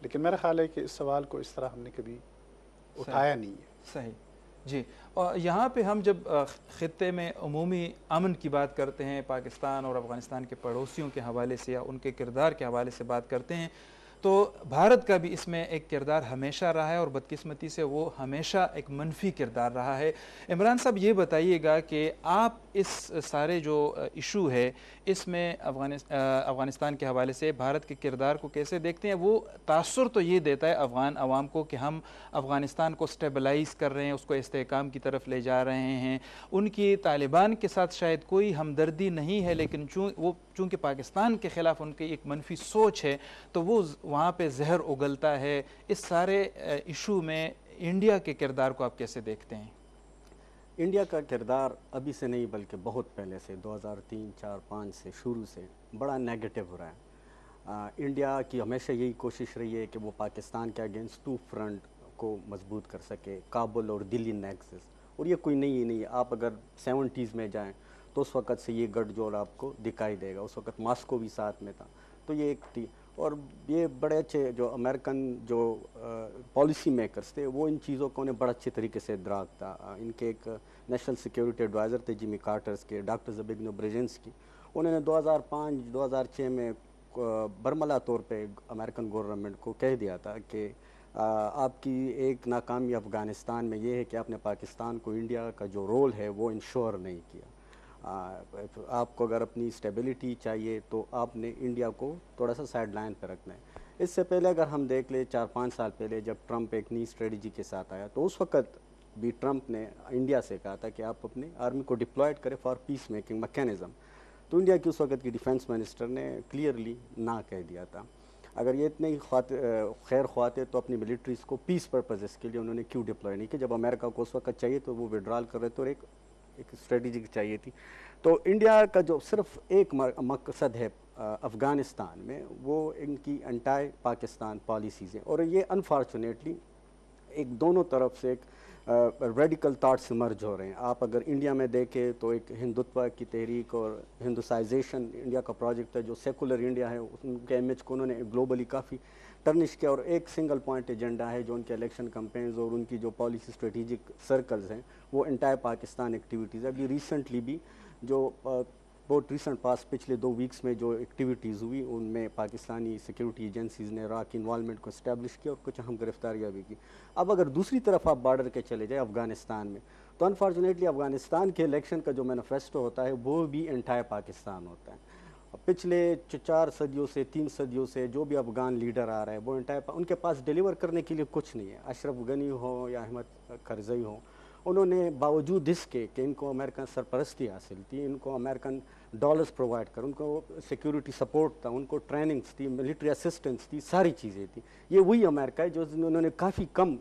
लेकिन मेरा ख्याल है कि इस सवाल को इस तरह हमने कभी उठाया नहीं है। सही। जी। और यहाँ पे हम जब ख़त्े में अमूमी अमन की बात करते हैं पाकिस्तान और अफ़गानिस्तान के पड़ोसियों के हवाले से या उनके किरदार के हवाले से बात करते हैं तो भारत का भी इसमें एक किरदार हमेशा रहा है और बदकिस्मती से वो हमेशा एक मनफी किरदार रहा है। इमरान साहब, ये बताइएगा कि आप इस सारे जो इशू है, इसमें अफ़गानिस्तान के हवाले से भारत के किरदार को कैसे देखते हैं, वो तासर तो ये देता है अफ़गान अवाम को कि हम अफ़गानिस्तान को स्टेबलाइज़ कर रहे हैं, उसको इसकाम की तरफ़ ले जा रहे हैं। उनकी तालिबान के साथ शायद कोई हमदर्दी नहीं है, लेकिन चूँ, वो, चूँकि पाकिस्तान के ख़िलाफ़ उनकी एक मनफी सोच है तो वो वहाँ पर जहर उगलता है। इस सारे इशू में इंडिया के किरदार को आप कैसे देखते हैं? इंडिया का किरदार अभी से नहीं बल्कि बहुत पहले से 2003, 4, 5 से शुरू से बड़ा नेगेटिव हो रहा है। आ, इंडिया की हमेशा यही कोशिश रही है कि वो पाकिस्तान के अगेंस्ट टू फ्रंट को मज़बूत कर सके काबुल और दिल्ली नेक्सिस और ये कोई नहीं नहीं आप अगर सेवेंटीज़ में जाएँ तो उस वक़्त से ये गठजोड़ आपको दिखाई देगा। उस वक़्त मास्को भी साथ में था। तो ये एक थी। और ये बड़े अच्छे जो अमेरिकन जो पॉलिसी मेकर्स थे, वो इन चीज़ों को उन्हें बड़ा अच्छे तरीके से दराक था इनके एक नेशनल सिक्योरिटी एडवाइज़र थे जिमी कार्टर्स के डॉक्टर जबिगनो ब्रेजेंस की उन्होंने 2005-2006 में बरमला तौर पे अमेरिकन गवर्नमेंट को कह दिया था कि आपकी एक नाकामी अफ़गानिस्तान में ये है कि आपने पाकिस्तान को इंडिया का जो रोल है, वो इंश्योर नहीं किया। आपको अगर अपनी स्टेबिलिटी चाहिए तो आपने इंडिया को थोड़ा सा साइड लाइन पर रखना है। इससे पहले अगर हम देख ले, चार पाँच साल पहले जब ट्रंप एक नई स्ट्रेटजी के साथ आया तो उस वक्त भी ट्रंप ने इंडिया से कहा था कि आप अपने आर्मी को डिप्लॉयड करें फॉर पीस मेकिंग मैकेनिज़्म तो इंडिया की उस वक्त की डिफेंस मिनिस्टर ने क्लियरली ना कह दिया था। अगर ये इतने ही खैर ख्वाते तो अपनी मिलिट्रीज़ को पीस पर्पजेस के लिए उन्होंने क्यों डिप्लॉय नहीं किया? जब अमेरिका को उस वक्त चाहिए तो वो विड्रॉल कर रहे थे और एक एक स्ट्रेटजी चाहिए थी। तो इंडिया का जो सिर्फ़ एक मकसद है अफ़गानिस्तान में, वो इनकी एंटाई पाकिस्तान पॉलिसीज़ हैं। और ये अनफॉर्चुनेटली एक दोनों तरफ़ से एक रेडिकल थाट्स मर्ज हो रहे हैं। आप अगर इंडिया में देखें तो एक हिंदुत्व की तहरीक और हिंदुसाइजेशन इंडिया का प्रोजेक्ट है जो सेकुलर इंडिया है, उनके इमेज को उन्होंने ग्लोबली काफ़ी टर्निश किया और एक सिंगल पॉइंट एजेंडा है जो उनके इलेक्शन कंपेन्स और उनकी जो पॉलिसी स्ट्रेटिजिक सर्कल्स हैं, वो इंटायर पाकिस्तान एक्टिविटीज़ अभी रिसेंटली भी जो बहुत रिसेंट पास पिछले दो वीक्स में जो एक्टिविटीज़ हुई, उनमें पाकिस्तानी सिक्योरिटी एजेंसीज़ ने राक इन्वॉलमेंट को इस्टेब्लिश किया और कुछ अहम गिरफ्तारियाँ भी की। अब अगर दूसरी तरफ़ आप बार्डर के चले जाए, अफ़गानिस्तान में तो अनफॉर्चुनेटली अफ़गानिस्तान के इलेक्शन का जो मैनिफेस्टो होता है, वो भी इंटायर पाकिस्तान होता है। पिछले चार सदियों से, तीन सदियों से जो भी अफगान लीडर आ रहे हैं, वो इंटायर उनके पास डिलीवर करने के लिए कुछ नहीं है। अशरफ गनी हो या अहमद करजई हो, उन्होंने बावजूद इसके कि इनको अमेरिकन सरपरस्ती हासिल थी, इनको अमेरिकन डॉलर्स प्रोवाइड कर, उनको सिक्योरिटी सपोर्ट था, उनको ट्रेनिंग्स थी मिलिट्री असिस्टेंस थी, सारी चीज़ें थी। ये वही अमेरिका है जो उन्होंने काफ़ी कम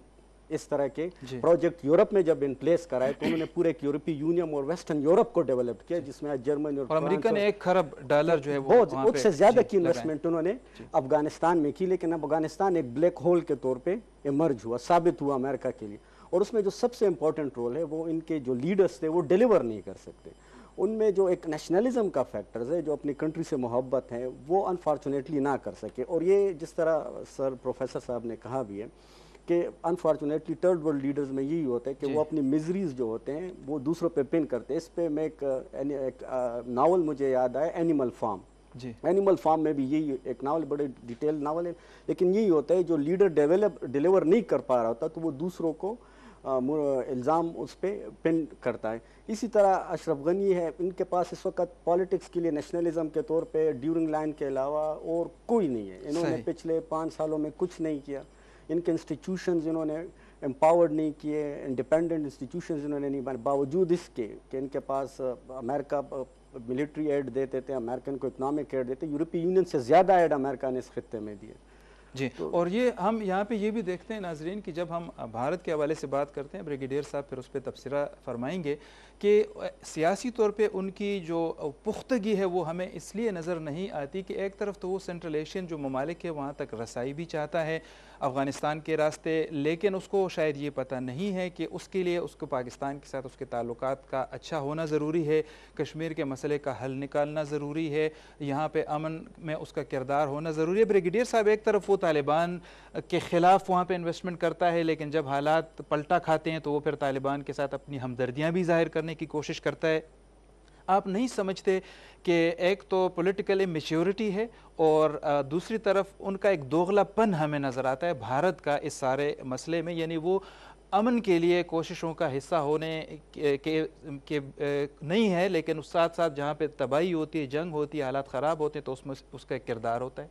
इस तरह के प्रोजेक्ट यूरोप में जब इन प्लेस कराए तो उन्होंने पूरे यूरोपीय यूनियन और वेस्टर्न यूरोप को डेवलप किया जिसमें जर्मनी और, अमेरिका ने एक खरब डॉलर जो है वो बहुत उससे ज़्यादा की इन्वेस्टमेंट उन्होंने अफ़गानिस्तान में की लेकिन अफ़गानिस्तान एक ब्लैक होल के तौर पर इमर्ज हुआ साबित हुआ अमेरिका के लिए। और उसमें जो सबसे इंपॉर्टेंट रोल है वो इनके जो लीडर्स थे वो डिलीवर नहीं कर सकते। उनमें जो एक नेशनलिज्म का फैक्टर्स है जो अपनी कंट्री से मोहब्बत है वो अनफॉर्चुनेटली ना कर सके। और ये जिस तरह सर प्रोफेसर साहब ने कहा भी है कि अनफॉर्चुनेटली थर्ड वर्ल्ड लीडर्स में यही होता है कि वो अपनी मिजरीज जो होते हैं वो दूसरों पे पिन करते हैं। इस पे मैं एक, एक नावल मुझे याद आया एनिमल फार्म जी। एनिमल फार्म में भी यही एक नावल बड़े डिटेल नावल है। लेकिन यही होता है जो लीडर डेवलप डिलीवर नहीं कर पा रहा होता तो वो दूसरों को इल्ज़ाम उस पर पिन करता है। इसी तरह अशरफ गनी है इनके पास इस वक्त पॉलिटिक्स के लिए नेशनलिज्म के तौर पे ड्यूरिंग लाइन के अलावा और कोई नहीं है। इन्होंने पिछले पाँच सालों में कुछ नहीं किया। इनके इंस्टीट्यूशन इन्होंने एम्पावर्ड नहीं किए इंडिपेंडेंट इंस्टीट्यूशन इन्होंने नहीं बने। बावजूद इसके कि इनके पास अमेरिका मिलिट्री एड देते थे अमेरिकन को इकनॉमिक एड देते यूरोपीय यूनियन से ज़्यादा एड अमेरिका ने इस खत्े में दिए। जी तो, और ये हम यहाँ पे ये भी देखते हैं नाजरीन कि जब हम भारत के हवाले से बात करते हैं ब्रिगेडियर साहब फिर उस पर तबसरा फरमाएँगे। कि सियासी तौर पे उनकी जो पुख्तगी है, वो हमें इसलिए नज़र नहीं आती कि एक तरफ़ तो वो सेंट्रल एशियन जो ममालिक है, वहाँ तक रसाई भी चाहता है अफ़गानिस्तान के रास्ते, लेकिन उसको शायद ये पता नहीं है कि उसके लिए, उसको पाकिस्तान के साथ उसके ताल्लुक का अच्छा होना ज़रूरी है, कश्मीर के मसले का हल निकालना ज़रूरी है, यहाँ पर अमन में उसका किरदार होना ज़रूरी है। ब्रिगेडियर साहब, एक तरफ़ वो तालिबान के ख़िलाफ़ वहाँ पर इन्वेस्टमेंट करता है, लेकिन जब हालात पलटा खाते हैं तो वो फिर तालिबान के साथ अपनी हमदर्दियाँ भी ज़ाहिर करने की कोशिश करता है। आप नहीं समझते कि एक तो पॉलिटिकल मेच्योरिटी है और दूसरी तरफ़ उनका एक दोगलापन हमें नज़र आता है भारत का इस सारे मसले में यानी वो अमन के लिए कोशिशों का हिस्सा होने के, के, के नहीं है लेकिन उस साथ साथ जहाँ पे तबाही होती है जंग होती है हालात ख़राब होते हैं तो उसमें उसका एक किरदार होता है।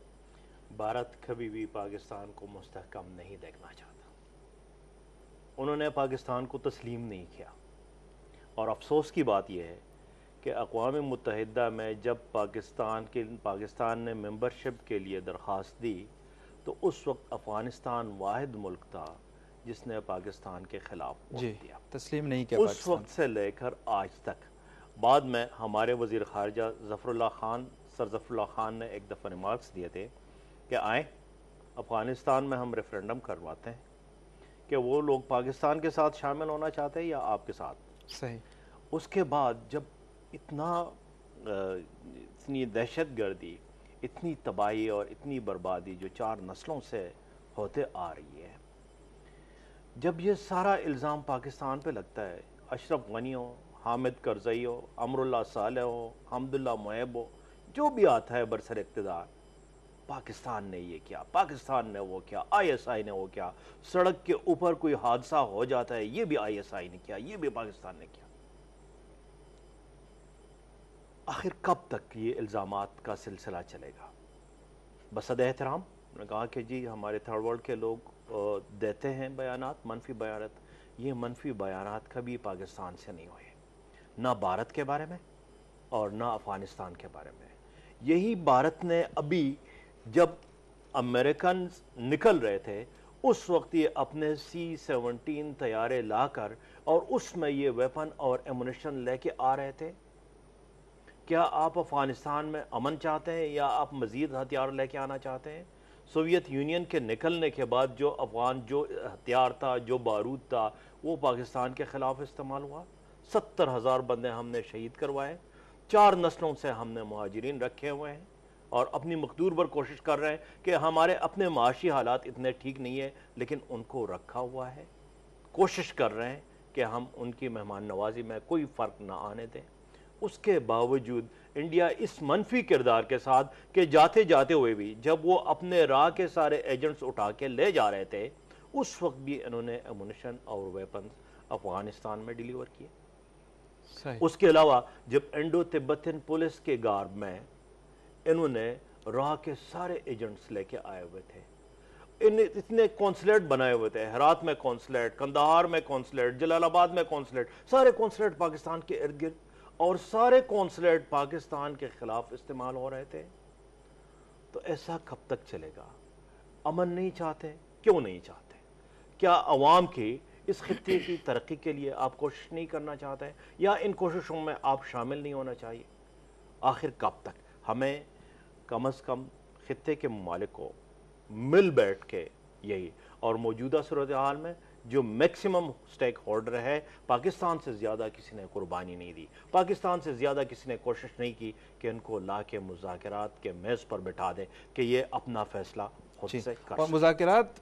भारत कभी भी पाकिस्तान को मुस्तकम नहीं देखना चाहता। उन्होंने पाकिस्तान को तस्लीम नहीं किया। और अफसोस की बात यह है कि अकवा मुतहदा में जब पाकिस्तान के पाकिस्तान ने मेंबरशिप के लिए दरख्वास्त दी तो उस वक्त अफ़गानिस्तान वाद मुल्क था जिसने पाकिस्तान के ख़िलाफ़ जी दिया। तस्लीम नहीं किया उस वक्त से लेकर आज तक। बाद में हमारे वज़ी ख़ारजा ज़फ़रुल्ला ख़ान सर ज़फ़रुल्ला ख़ान ने एक दफ़ा रिमार्क्स दिए थे कि आए अफ़गानिस्तान में हम रेफरेंडम करवाते हैं। कि वो लोग पाकिस्तान के साथ शामिल होना चाहते हैं या आपके साथ? सही। उसके बाद जब इतना इतनी दहशत गर्दी, इतनी तबाही और इतनी बर्बादी जो चार नस्लों से होते आ रही है, जब ये सारा इल्ज़ाम पाकिस्तान पे लगता है, अशरफ गनी हो हामिद करजई हो, अमरुल्ला साल हो, हमदुल्ला मुएब हो, जो भी आता है बरसर इकतदार पाकिस्तान ने ये किया, पाकिस्तान ने वो किया आईएसआई ने वो किया। सड़क के ऊपर कोई हादसा हो जाता है, ये भी आईएसआई ने किया, ये भी पाकिस्तान ने किया। आखिर कब तक ये इल्ज़ाम का सिलसिला चलेगा? बसद एहतराम, उन्होंने कहा कि जी, हमारे थर्ड वर्ल्ड के लोग देते हैं बयान मनफी बयान ये मनफी बयान कभी पाकिस्तान से नहीं हुए। ना भारत के बारे में और ना अफ़गानिस्तान के बारे में। यही भारत ने अभी जब अमेरिकन निकल रहे थे, उस वक्त ये अपने सी सेवनटीन तैयारे लाकर और उसमें ये वेपन और एमुनेशन लेके आ रहे थे। क्या आप अफ़गानिस्तान में अमन चाहते हैं या आप मज़ीद हथियार लेके आना चाहते हैं? सोवियत यूनियन के निकलने के बाद जो अफ़गान, जो हथियार था, जो बारूद था, वो पाकिस्तान के ख़िलाफ़ इस्तेमाल हुआ। सत्तर हज़ार बंदे हमने शहीद करवाए। चार नस्लों से हमने महाजरीन रखे हुए हैं। और अपनी मकदूर पर कोशिश कर रहे हैं कि हमारे अपने माशी हालात इतने ठीक नहीं है लेकिन उनको रखा हुआ है। कोशिश कर रहे हैं कि हम उनकी मेहमान नवाजी में कोई फ़र्क ना आने दें। उसके बावजूद इंडिया इस मनफी किरदार के साथ कि जाते जाते हुए भी जब वो अपने राह के सारे एजेंट्स उठा के ले जा रहे थे उस वक्त भी इन्होंने एमुनेशन और वेपन अफ़गानिस्तान में डिलीवर किए। उसके अलावा जब इंडो तिब्बतियन पुलिस के गार्ड में इन्होंने राह के सारे एजेंट्स लेके आए हुए थे। इन, इतने कौंसलेट बनाए हुए थे, हरात में कौंसलेट, कंदाहार में कौंसलेट, जलालाबाद में कौंसलेट, सारे कौंसलेट पाकिस्तान के इर्द गिर्द और सारे कौंसलेट पाकिस्तान के ख़िलाफ़ इस्तेमाल हो रहे थे। तो ऐसा कब तक चलेगा? अमन नहीं चाहते? क्यों नहीं चाहते? क्या अवाम की इस खत्े की तरक्की के लिए आप कोशिश नहीं करना चाहते? या इन कोशिशों में आप शामिल नहीं होना चाहिए? आखिर कब तक? हमें कम अज़ कम खत्े के ममालिक को मिल बैठ के यही और मौजूदा सूरत हाल में जो मैक्सिमम स्टेक होल्डर है, पाकिस्तान से ज़्यादा किसी ने कुर्बानी नहीं दी। पाकिस्तान से ज़्यादा किसी ने कोशिश नहीं की कि इनको ला के मुजाकर के मेज़ पर बिठा दें कि ये अपना फैसला और मुजात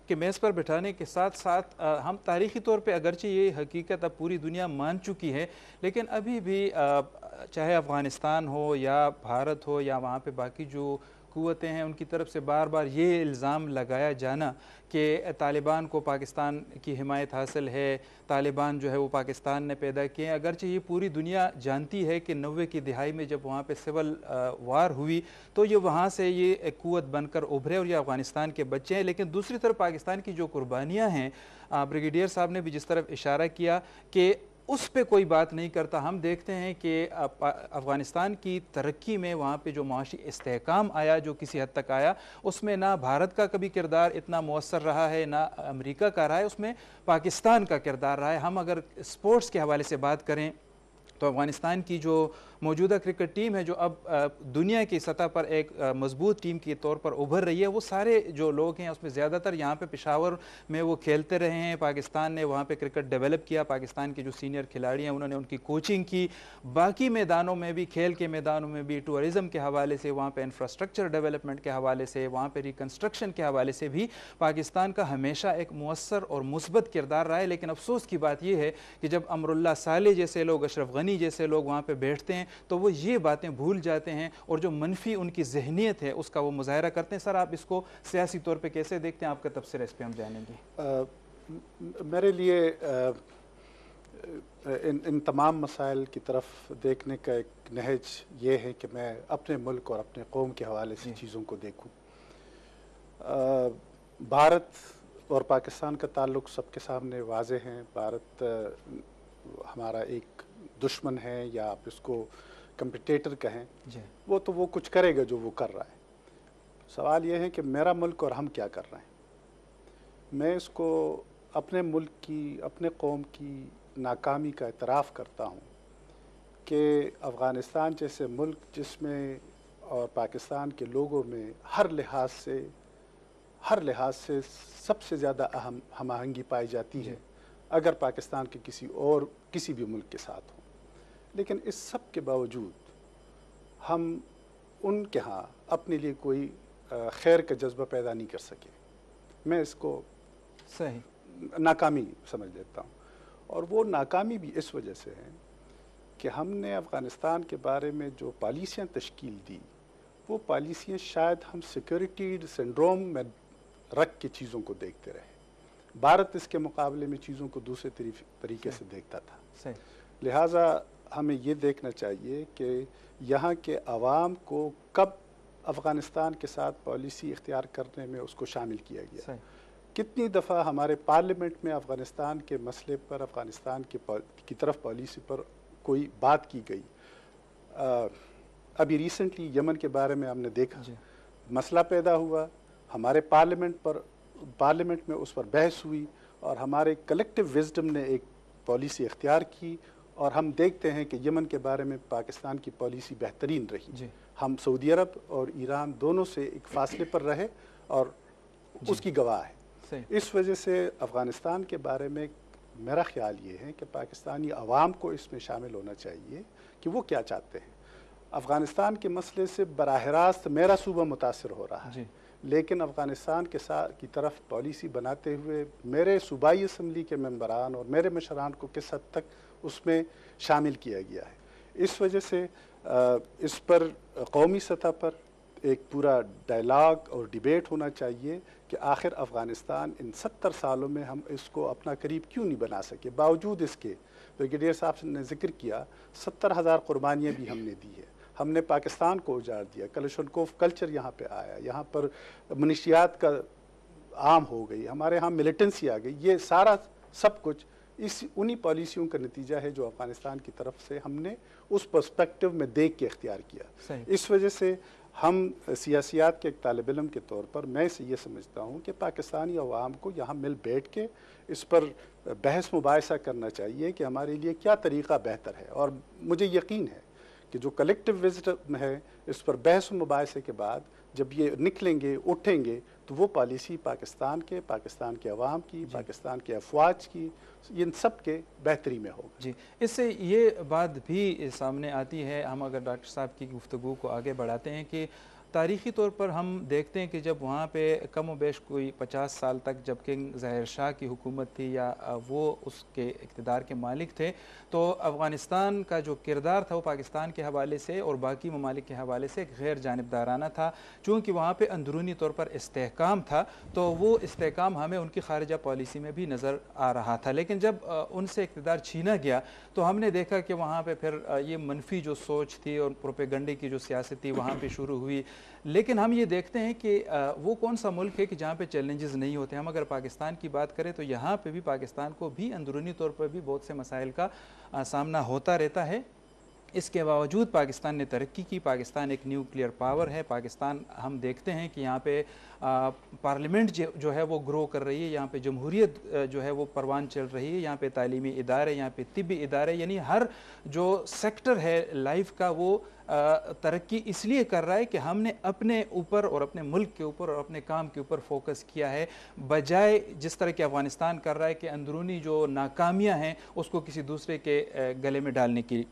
के मेज़ पर बिठाने के साथ साथ आ, हम तारीखी तौर पर अगरचे ये हकीकत अब पूरी दुनिया मान चुकी है लेकिन अभी भी आ, चाहे अफ़गानिस्तान हो या भारत हो या वहाँ पर बाकी जो क़वतें हैं, उनकी तरफ़ से बार बार ये इल्ज़ाम लगाया जाना कि तालिबान को पाकिस्तान की हिमायत हासिल है, तालिबान जो है वो पाकिस्तान ने पैदा किए अगरचे ये पूरी दुनिया जानती है कि नबे की दिहाई में जब वहाँ पर सिविल वार हुई तो ये वहाँ से ये क़वत बनकर उभरे और ये अफ़गानिस्तान के बच्चे हैं। लेकिन दूसरी तरफ़ पाकिस्तान की जो कुर्बानियाँ हैं ब्रिगेडियर साहब ने भी जिस तरफ़ इशारा किया कि उस पर कोई बात नहीं करता। हम देखते हैं कि अफ़गानिस्तान की तरक्की में वहाँ पर जो माशी इसकाम आया, जो किसी हद तक आया, उसमें ना भारत का कभी किरदार इतना मौसर रहा है, ना अमरीका का रहा है, उसमें पाकिस्तान का किरदार रहा है। हम अगर स्पोर्ट्स के हवाले से बात करें तो अफ़गानिस्तान की जो मौजूदा क्रिकेट टीम है, जो अब दुनिया की सतह पर एक मज़बूत टीम के तौर पर उभर रही है, वो सारे जो लोग हैं, उसमें ज़्यादातर यहाँ पे पिशावर में वो खेलते रहे हैं। पाकिस्तान ने वहाँ पे क्रिकेट डेवलप किया, पाकिस्तान के जो सीनियर खिलाड़ी हैं, उन्होंने उनकी कोचिंग की। बाकी मैदानों में भी, खेल के मैदानों में भी, टूरिज़म के हवाले से, वहाँ पर इंफ्रास्ट्रक्चर डेवलपमेंट के हवाले से, वहाँ पर रिकन्स्ट्रक्शन के हवाले से भी पाकिस्तान का हमेशा एक मौसर और मुस्बत किरदार रहा है। लेकिन अफसोस की बात यह है कि जब अमरुल्ला साले जैसे लोग अशरफ जैसे लोग वहाँ पर बैठते हैं तो वो ये बातें भूल जाते हैं और जो मनफी उनकी जहनीत है उसका वो मुजाहरा करते हैं। सर आप इसको सियासी तौर पर कैसे देखते हैं? आपका तबसर इस पर हम जानेंगे। मेरे लिए आ, इन इन तमाम मसाइल की तरफ़ देखने का एक नहज ये है कि मैं अपने मुल्क और अपने कौम के हवाले से चीज़ों को देखूँ। भारत और पाकिस्तान का ताल्लुक़ सबके सामने वाज हैं। भारत हमारा एक दुश्मन है या आप इसको कंपिटेटर कहें वो तो वो कुछ करेगा जो वो कर रहा है। सवाल ये है कि मेरा मुल्क और हम क्या कर रहे हैं? मैं इसको अपने मुल्क की अपने कौम की नाकामी का इतराफ़ करता हूँ कि अफ़गानिस्तान जैसे मुल्क जिसमें और पाकिस्तान के लोगों में हर लिहाज से हर लिहाज से सबसे ज़्यादा अहम हम आहंगी पाई जाती है अगर पाकिस्तान के किसी और किसी भी मुल्क के साथ हो। लेकिन इस सब के बावजूद हम उनके यहाँ अपने लिए कोई खैर का जज्बा पैदा नहीं कर सके। मैं इसको सही। नाकामी समझ लेता हूँ। और वो नाकामी भी इस वजह से है कि हमने अफ़गानिस्तान के बारे में जो पॉलिसियाँ तश्कील दी वो पॉलिसियाँ शायद हम सिक्योरिटी सिंड्रोम में रख के चीज़ों को देखते रहे। भारत इसके मुकाबले में चीज़ों को दूसरे तरीके से देखता था। लिहाजा हमें ये देखना चाहिए कि यहाँ के आवाम को कब अफ़गानिस्तान के साथ पॉलिसी इख्तियार करने में उसको शामिल किया गया। कितनी दफ़ा हमारे पार्लियामेंट में अफ़गानिस्तान के मसले पर अफ़गानिस्तान के की तरफ़ पॉलिसी पर कोई बात की गई? आ, अभी रिसेंटली यमन के बारे में हमने देखा। मसला पैदा हुआ हमारे पार्लियामेंट पर पार्लियामेंट में उस पर बहस हुई और हमारे कलेक्टिव विजडम ने एक पॉलिसी इख्तियार की और हम देखते हैं कि यमन के बारे में पाकिस्तान की पॉलिसी बेहतरीन रही। हम सऊदी अरब और ईरान दोनों से एक फासले पर रहे और उसकी गवाह है। इस वजह से अफ़गानिस्तान के बारे में मेरा ख्याल ये है कि पाकिस्तानी आवाम को इसमें शामिल होना चाहिए कि वो क्या चाहते हैं। अफ़गानिस्तान के मसले से बरह रास्त मेरा सूबा मुतासर हो रहा है। लेकिन अफ़गानिस्तान के साथ की तरफ़ पॉलिसी बनाते हुए मेरे सूबाई असम्बली के मेम्बरान और मेरे मशरान को किस हद तक उसमें शामिल किया गया है। इस वजह से इस पर कौमी सतह पर एक पूरा डायलाग और डिबेट होना चाहिए कि आखिर अफ़गानिस्तान इन सत्तर सालों में हम इसको अपना करीब क्यों नहीं बना सके। बावजूद इसके, ब्रिगेडियर साहब ने ज़िक्र किया, सत्तर हज़ार कुर्बानियाँ भी हमने दी है। हमने पाकिस्तान को उजाड़ दिया। कलशनकोफ कल्चर यहाँ पे आया। यहाँ पर मनशियात का आम हो गई। हमारे यहाँ मिलिटेंसी आ गई। ये सारा सब कुछ इस उन्हीं पॉलिसियों का नतीजा है जो अफ़गानिस्तान की तरफ़ से हमने उस पर्सपेक्टिव में देख के अख्तियार किया। इस वजह से हम सियासियात के एक तालब इलम के तौर पर मैं इसे ये समझता हूँ कि पाकिस्तानी अवाम को यहाँ मिल बैठ के इस पर बहस मुबासा करना चाहिए कि हमारे लिए क्या तरीक़ा बेहतर है। और मुझे यकीन है कि जो कलेक्टिव विजडम है इस पर बहस मुबासे के बाद जब ये निकलेंगे उठेंगे तो वो पॉलिसी पाकिस्तान के पाकिस्तान के अवाम की पाकिस्तान के अफवाज की इन सब के बेहतरी में होगा। जी, इससे ये बात भी सामने आती है। हम अगर डॉक्टर साहब की गुफ्तु को आगे बढ़ाते हैं कि तारीख़ी तौर पर हम देखते हैं कि जब वहाँ पे कम बेश कोई पचास साल तक जब किंग ज़ाहिर शाह की हुकूमत थी या वो उसके इकतदार के मालिक थे तो अफ़गानिस्तान का जो किरदार था वो पाकिस्तान के हवाले से और बाकी ममालिक के हवाले से एक गैर जानबदाराना था। चूँकि वहाँ पर अंदरूनी तौर पर इसकाम था तो वो इसकाम हमें उनकी खारजा पॉलिसी में भी नज़र आ रहा था। लेकिन जब उनसे इकतदार छीना गया तो हमने देखा कि वहाँ पर फिर ये मनफी जो सोच थी और प्रोपेगंडे की जो सियासत थी, वहाँ पर शुरू हुई। लेकिन हम ये देखते हैं कि वो कौन सा मुल्क है कि जहाँ पे चैलेंजेस नहीं होते हम अगर पाकिस्तान की बात करें तो यहाँ पे भी पाकिस्तान को भी अंदरूनी तौर पर भी बहुत से मसाइल का सामना होता रहता है। इसके बावजूद पाकिस्तान ने तरक्की की। पाकिस्तान एक न्यूक्लियर पावर है। पाकिस्तान, हम देखते हैं कि यहाँ पे पार्लियामेंट जो है वो ग्रो कर रही है। यहाँ पे जमहूरीत जो है वो परवान चल रही है। यहाँ पे तालीमी इदारे, यहाँ पे तिबी इदारे, यानी हर जो सेक्टर है लाइफ का वो तरक्की इसलिए कर रहा है कि हमने अपने ऊपर और अपने मुल्क के ऊपर और अपने काम के ऊपर फोकस किया है। बजाय जिस तरह के अफ़गानिस्तान कर रहा है कि अंदरूनी जो नाकामियाँ हैं, उसको किसी दूसरे के गले में डालने की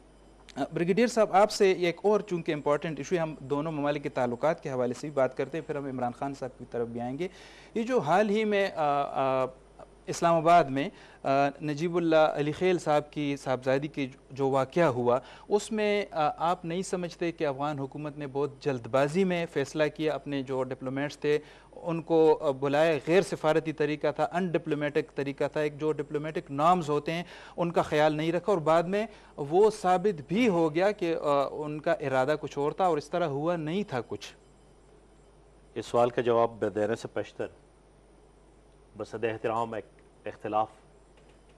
ब्रिगेडियर साहब, आपसे एक और चूँकि इंपॉर्टेंट इशू हम दोनों ममालिक के ताल्लुक के हवाले से भी बात करते हैं, फिर हम इमरान खान साहब की तरफ़ भी आएँगे। ये जो हाल ही में इस्लामाबाद में नजीबुल्ला अली खेल साहब की साहबजादी की जो वाक़ हुआ, उसमें आप नहीं समझते कि अफ़गान हुकूमत ने बहुत जल्दबाजी में फ़ैसला किया, अपने जो डिप्लोमेट्स थे, उनको बुलाया, गैर सफारती तरीका था, अनडिप्लोमेटिक तरीका था, एक जो डिप्लोमेटिक नॉर्म्स होते हैं, उनका ख्याल नहीं रखा, और बाद में वो साबित भी हो गया कि उनका इरादा कुछ और था, और इस तरह हुआ नहीं था कुछ। इस सवाल का जवाब देने से पश्तर बसद एहतराम एक इख्तलाफ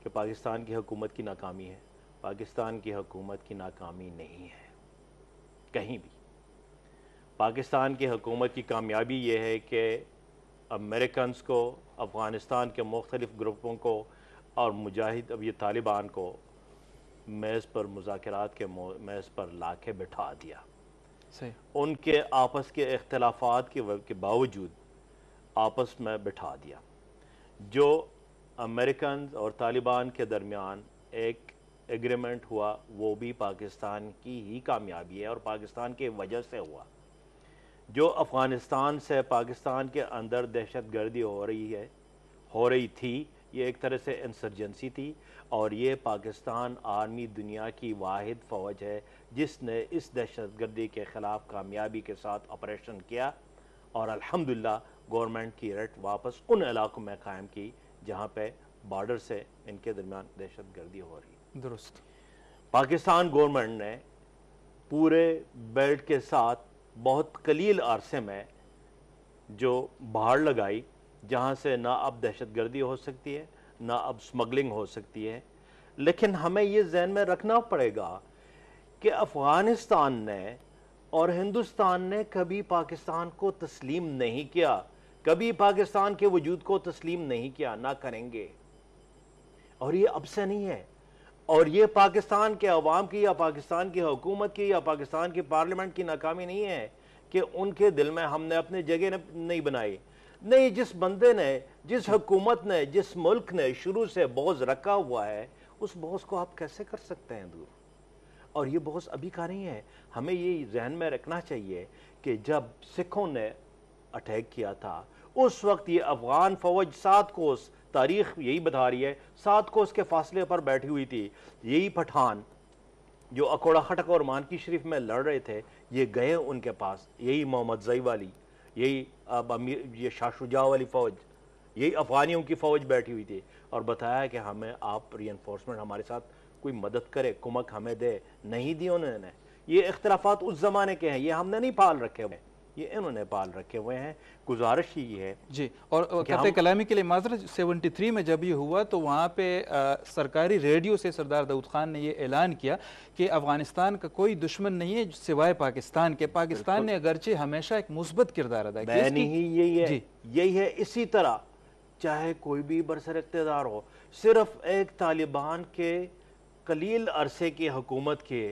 कि पाकिस्तान की हुकूमत की नाकामी है। पाकिस्तान की हुकूमत की नाकामी नहीं है। कहीं भी। पाकिस्तान की हुकूमत की कामयाबी ये है कि अमेरिकन को अफ़गानिस्तान के मुख्तलिफ़ ग्रुपों को और मुजाहिद अब ये तालिबान को मेज़ पर मुजाकर के मेज़ पर ला के बिठा दिया। सही। उनके आपस के अख्तलाफात के बावजूद आपस में बिठा दिया। जो अमेरिकन और तालिबान के दरमियान एक एग्रीमेंट हुआ, वो भी पाकिस्तान की ही कामयाबी है और पाकिस्तान के वजह से हुआ। जो अफ़गानिस्तान से पाकिस्तान के अंदर दहशत गर्दी हो रही है, हो रही थी, ये एक तरह से इंसर्जेंसी थी और ये पाकिस्तान आर्मी दुनिया की वाहिद फ़ौज है, जिसने इस दहशत गर्दी के ख़िलाफ़ कामयाबी के साथ ऑपरेशन किया और अल्हम्दुलिल्लाह गवर्नमेंट की रट वापस उन इलाकों में कायम की जहाँ पे बॉर्डर से इनके दरमियान दहशत गर्दी हो रही दुरुस्त। पाकिस्तान गवर्नमेंट ने पूरे बेल्ट के साथ बहुत कलील अरसे में जो बाहर लगाई जहाँ से ना अब दहशत गर्दी हो सकती है ना अब स्मगलिंग हो सकती है। लेकिन हमें ये जहन में रखना पड़ेगा कि अफ़गानिस्तान ने और हिंदुस्तान ने कभी पाकिस्तान को तस्लीम नहीं किया। कभी पाकिस्तान के वजूद को तस्लीम नहीं किया, ना करेंगे। और ये अब से नहीं है। और ये पाकिस्तान के अवाम की या पाकिस्तान की हुकूमत की या पाकिस्तान की पार्लियामेंट की नाकामी नहीं है कि उनके दिल में हमने अपनी जगह नहीं बनाई। नहीं, जिस बंदे ने, जिस हुकूमत ने, जिस मुल्क ने शुरू से बोझ रखा हुआ है, उस बोझ को आप कैसे कर सकते हैं दूर? और ये बोझ अभी का नहीं है। हमें ये जहन में रखना चाहिए कि जब सिखों ने अटैक किया था उस वक्त ये अफगान फौज सात कोस तारीख यही बता रही है सात कोस के फासले पर बैठी हुई थी। यही पठान जो अकोड़ा खटक और मानकी शरीफ में लड़ रहे थे, ये गए उनके पास। यही मोहम्मद जई वाली, यही अब अमीर, ये शाहशुजा वाली फ़ौज, यही अफगानियों की फ़ौज बैठी हुई थी और बताया कि हमें आप री हमारे साथ कोई मदद करे, कुमक हमें दे। नहीं दी उन्होंने। ये इख्तलाफात उस ज़माने के हैं, ये हमने नहीं पाल रखे हुए। ये इन्होंने पाल रखे हुए हैं गुजारिश ही है जी और कहते कलामी के लिए माजरत सेवेंटी थ्री में जब ये हुआ तो वहाँ पे आ, सरकारी रेडियो से सरदार दाऊद खान ने ये ऐलान किया कि अफ़गानिस्तान का कोई दुश्मन नहीं है सिवाय पाकिस्तान के। पाकिस्तान ने अगरचे हमेशा एक मुस्बत किरदार अदा किया। यही है यही है इसी तरह चाहे कोई भी बरसर इकतदार हो सिर्फ़ एक तालिबान के कलील अरसे की हुकूमत के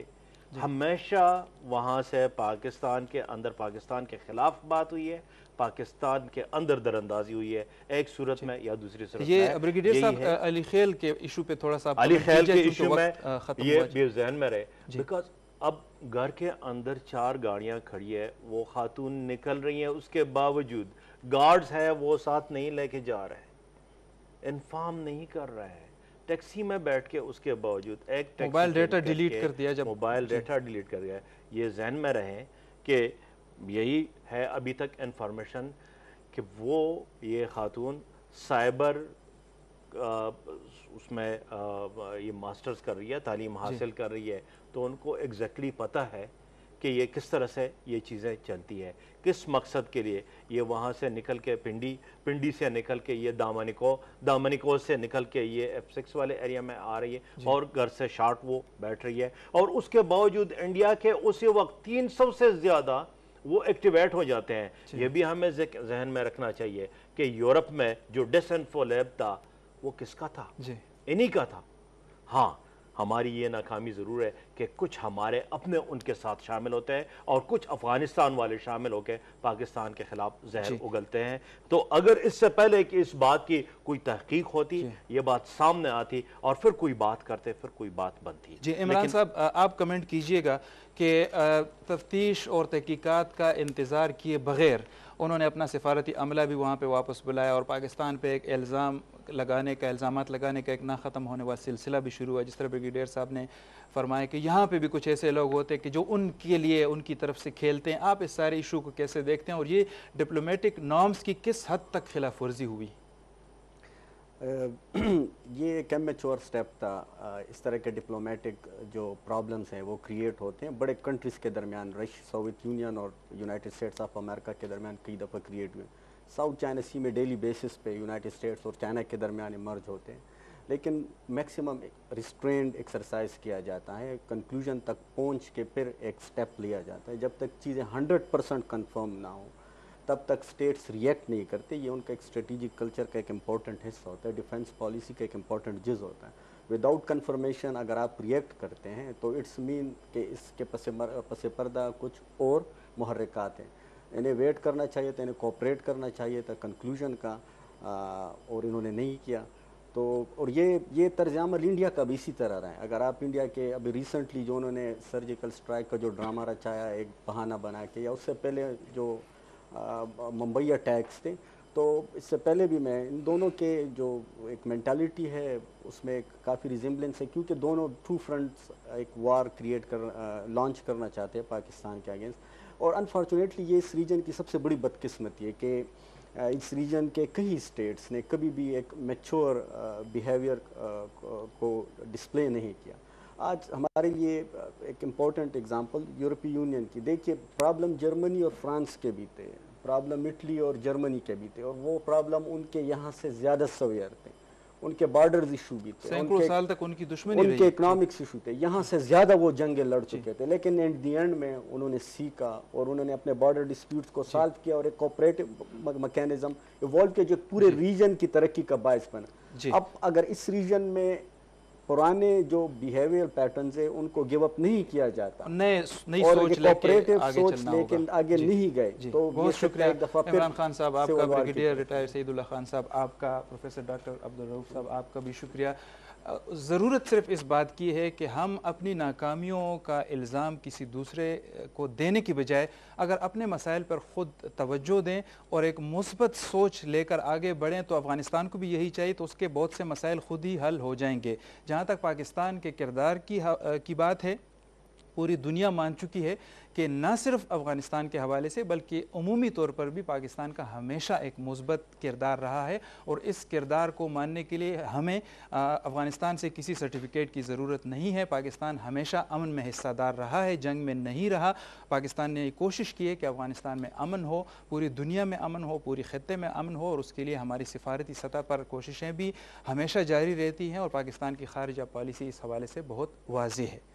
हमेशा वहाँ से पाकिस्तान के अंदर पाकिस्तान के खिलाफ बात हुई है पाकिस्तान के अंदर दरअंदाजी हुई है। एक सूरत में या दूसरी सूरत ये ब्रिगेडियर साहब अली खेल के इशू पे थोड़ा सा अली खेल के इशू में ये भी जहन में रहे। बिकॉज़ अब घर के अंदर चार गाड़ियाँ खड़ी है वो खातून निकल रही हैं उसके बावजूद गार्ड्स है वो साथ नहीं लेके जा रहे इन्फॉर्म नहीं कर रहे हैं। टैक्सी में बैठ के उसके बावजूद एक मोबाइल डेटा डिलीट कर दिया जब मोबाइल डेटा डिलीट कर दिया। ये जहन में रहें कि यही है अभी तक इंफॉर्मेशन कि वो ये खातून साइबर उसमें आ, ये मास्टर्स कर रही है तालीम हासिल कर रही है। तो उनको एग्जैक्टली पता है कि ये किस तरह से ये चीज़ें चलती है किस मकसद के लिए ये वहाँ से निकल के पिंडी पिंडी से निकल के ये दामनिको दामनिको से निकल के ये एफ़ सिक्स वाले एरिया में आ रही है और घर से शार्ट वो बैठ रही है और उसके बावजूद इंडिया के उसी वक्त तीन सौ से ज़्यादा वो एक्टिवेट हो जाते हैं। ये भी हमें जहन में रखना चाहिए कि यूरोप में जो लैब था वो किसका था? इन्हीं का था। हाँ हमारी ये नाकामी ज़रूर है कि कुछ हमारे अपने उनके साथ शामिल होते हैं और कुछ अफ़गानिस्तान वाले शामिल होकर पाकिस्तान के ख़िलाफ़ जहर उगलते हैं। तो अगर इससे पहले कि इस बात की कोई तहकीक होती ये बात सामने आती और फिर कोई बात करते फिर कोई बात बनती। जी इमरान साहब आप कमेंट कीजिएगा कि तफ्तीश और तहकीकात का इंतज़ार किए बग़ैर उन्होंने अपना सफारती अमला भी वहाँ पर वापस बुलाया और पाकिस्तान पर एक इल्ज़ाम लगाने का इल्ज़ाम लगाने का एक ना ख़त्म होने वाला सिलसिला भी शुरू हुआ, जिस तरह ब्रिगेडियर साहब ने फरमाया कि यहाँ पे भी कुछ ऐसे लोग होते हैं कि जो उनके लिए, उनकी तरफ़ से खेलते हैं। आप इस सारे इशू को कैसे देखते हैं? और ये डिप्लोमेटिक नॉर्म्स की किस हद तक खिलाफ वर्जी हुई ये एक मेच्योर स्टेप था। इस तरह के डिप्लोमेटिक जो प्रॉब्लम्स हैं, वो क्रिएट होते हैं। बड़े कंट्रीज़ के दरमियान, रश, सोवियत यूनियन और यूनाइटेड स्टेट्स ऑफ़ अमेरिका के दरमियान कई दफ़ा क्रिएट हुए। साउथ चाइना सी में डेली बेसिस पे यूनाइटेड स्टेट्स और चाइना के दरमियान मर्ज होते हैं। लेकिन मैक्सिमम रिस्ट्रेंड एक्सरसाइज किया जाता है, कंक्लूजन तक पहुँच के फिर एक स्टेप लिया जाता है। जब तक चीज़ें हंड्रेड परसेंट कन्फर्म ना हो, तब तक स्टेट्स रिएक्ट नहीं करते। ये उनका एक स्ट्रेटिजिक कल्चर का एक इंपॉर्टेंट हिस्सा होता है, डिफेंस पॉलिसी का एक इंपॉर्टेंट जिज होता है। विदाउट कन्फर्मेशन अगर आप रिएक्ट करते हैं तो इट्स मीन कि इसके पसे पसे पर्दा कुछ और महरक़ात हैं। इन्हें वेट करना चाहिए था इन्हें कॉपरेट करना चाहिए था कंक्लूजन का आ, और इन्होंने नहीं किया। तो और ये ये तर्ज इंडिया का भी इसी तरह रहा है। अगर आप इंडिया के अभी रिसेंटली जो उन्होंने सर्जिकल स्ट्राइक का जो ड्रामा रचाया एक बहाना बना के या उससे पहले जो मुंबई अटैक्स थे तो इससे पहले भी मैं इन दोनों के जो एक मैंटालिटी है उसमें एक काफ़ी रिजेम्बलेंस है क्योंकि दोनों टू फ्रंट्स एक वार क्रिएट कर लॉन्च करना चाहते हैं पाकिस्तान के अगेंस्ट और अनफॉर्चुनेटली ये इस रीजन की सबसे बड़ी बदकिस्मती है कि इस रीजन के कई स्टेट्स ने कभी भी एक मेच्योर बिहेवियर को डिस्प्ले नहीं किया। आज हमारे लिए एक इंपॉर्टेंट एग्जांपल यूरोपीय यूनियन की। देखिए प्रॉब्लम जर्मनी और फ्रांस के भी थे प्रॉब्लम इटली और जर्मनी के भी थे और वो प्रॉब्लम उनके यहाँ से ज़्यादा सवेयर थे। उनके बॉर्डर इशू भी थे उनके साल तक उनकी दुश्मनी उनके इकोनॉमिक्स इशू थे। यहाँ से ज़्यादा वो जंगे लड़ चुके थे लेकिन एट दी एंड में उन्होंने सीखा और उन्होंने अपने बॉर्डर डिस्प्यूट्स को सॉल्व किया और एक कोऑपरेटिव मैकेनिज्म इवॉल्व किया जो पूरे रीजन की तरक्की का बायस बना। अब अगर इस रीजन में पुराने जो बिहेवियर पैटर्न है उनको गिव अप नहीं किया जाता। नए नई सोच लेके आगे सोच लेकिन आगे नहीं गए। तो बहुत शुक्रिया। इमरान खान साहब आपका ब्रिगेडियर रिटायर्ड सईदुल्ला खान साहब आपका प्रोफेसर डॉक्टर अब्दुल रऊफ साहब आपका भी शुक्रिया। ज़रूरत सिर्फ़ इस बात की है कि हम अपनी नाकामियों का इल्ज़ाम किसी दूसरे को देने की बजाय अगर अपने मसाइल पर ख़ुद तवज्जो दें और एक मुसबत सोच लेकर आगे बढ़ें तो अफ़गानिस्तान को भी यही चाहिए तो उसके बहुत से मसाइल ख़ुद ही हल हो जाएँगे। जहाँ तक पाकिस्तान के किरदार की, की बात है पूरी दुनिया मान चुकी है कि न सिर्फ़ अफ़गानिस्तान के हवाले से, बल्कि अमूमी तौर पर भी पाकिस्तान का हमेशा एक मुस्बत किरदार रहा है। और इस किरदार को मानने के लिए हमें अफ़गानिस्तान से किसी सर्टिफिकेट की ज़रूरत नहीं है। पाकिस्तान हमेशा अमन में हिस्सादार रहा है, जंग में नहीं रहा। पाकिस्तान ने कोशिश की है कि अफ़गानिस्तान में अमन हो, पूरी दुनिया में अमन हो, पूरी ख़त्े में अमन हो। और उसके लिए हमारी सिफारती सतह पर कोशिशें भी हमेशा जारी रहती हैं। और पाकिस्तान की खारजा पॉलिसी इस हवाले से बहुत वाजी है।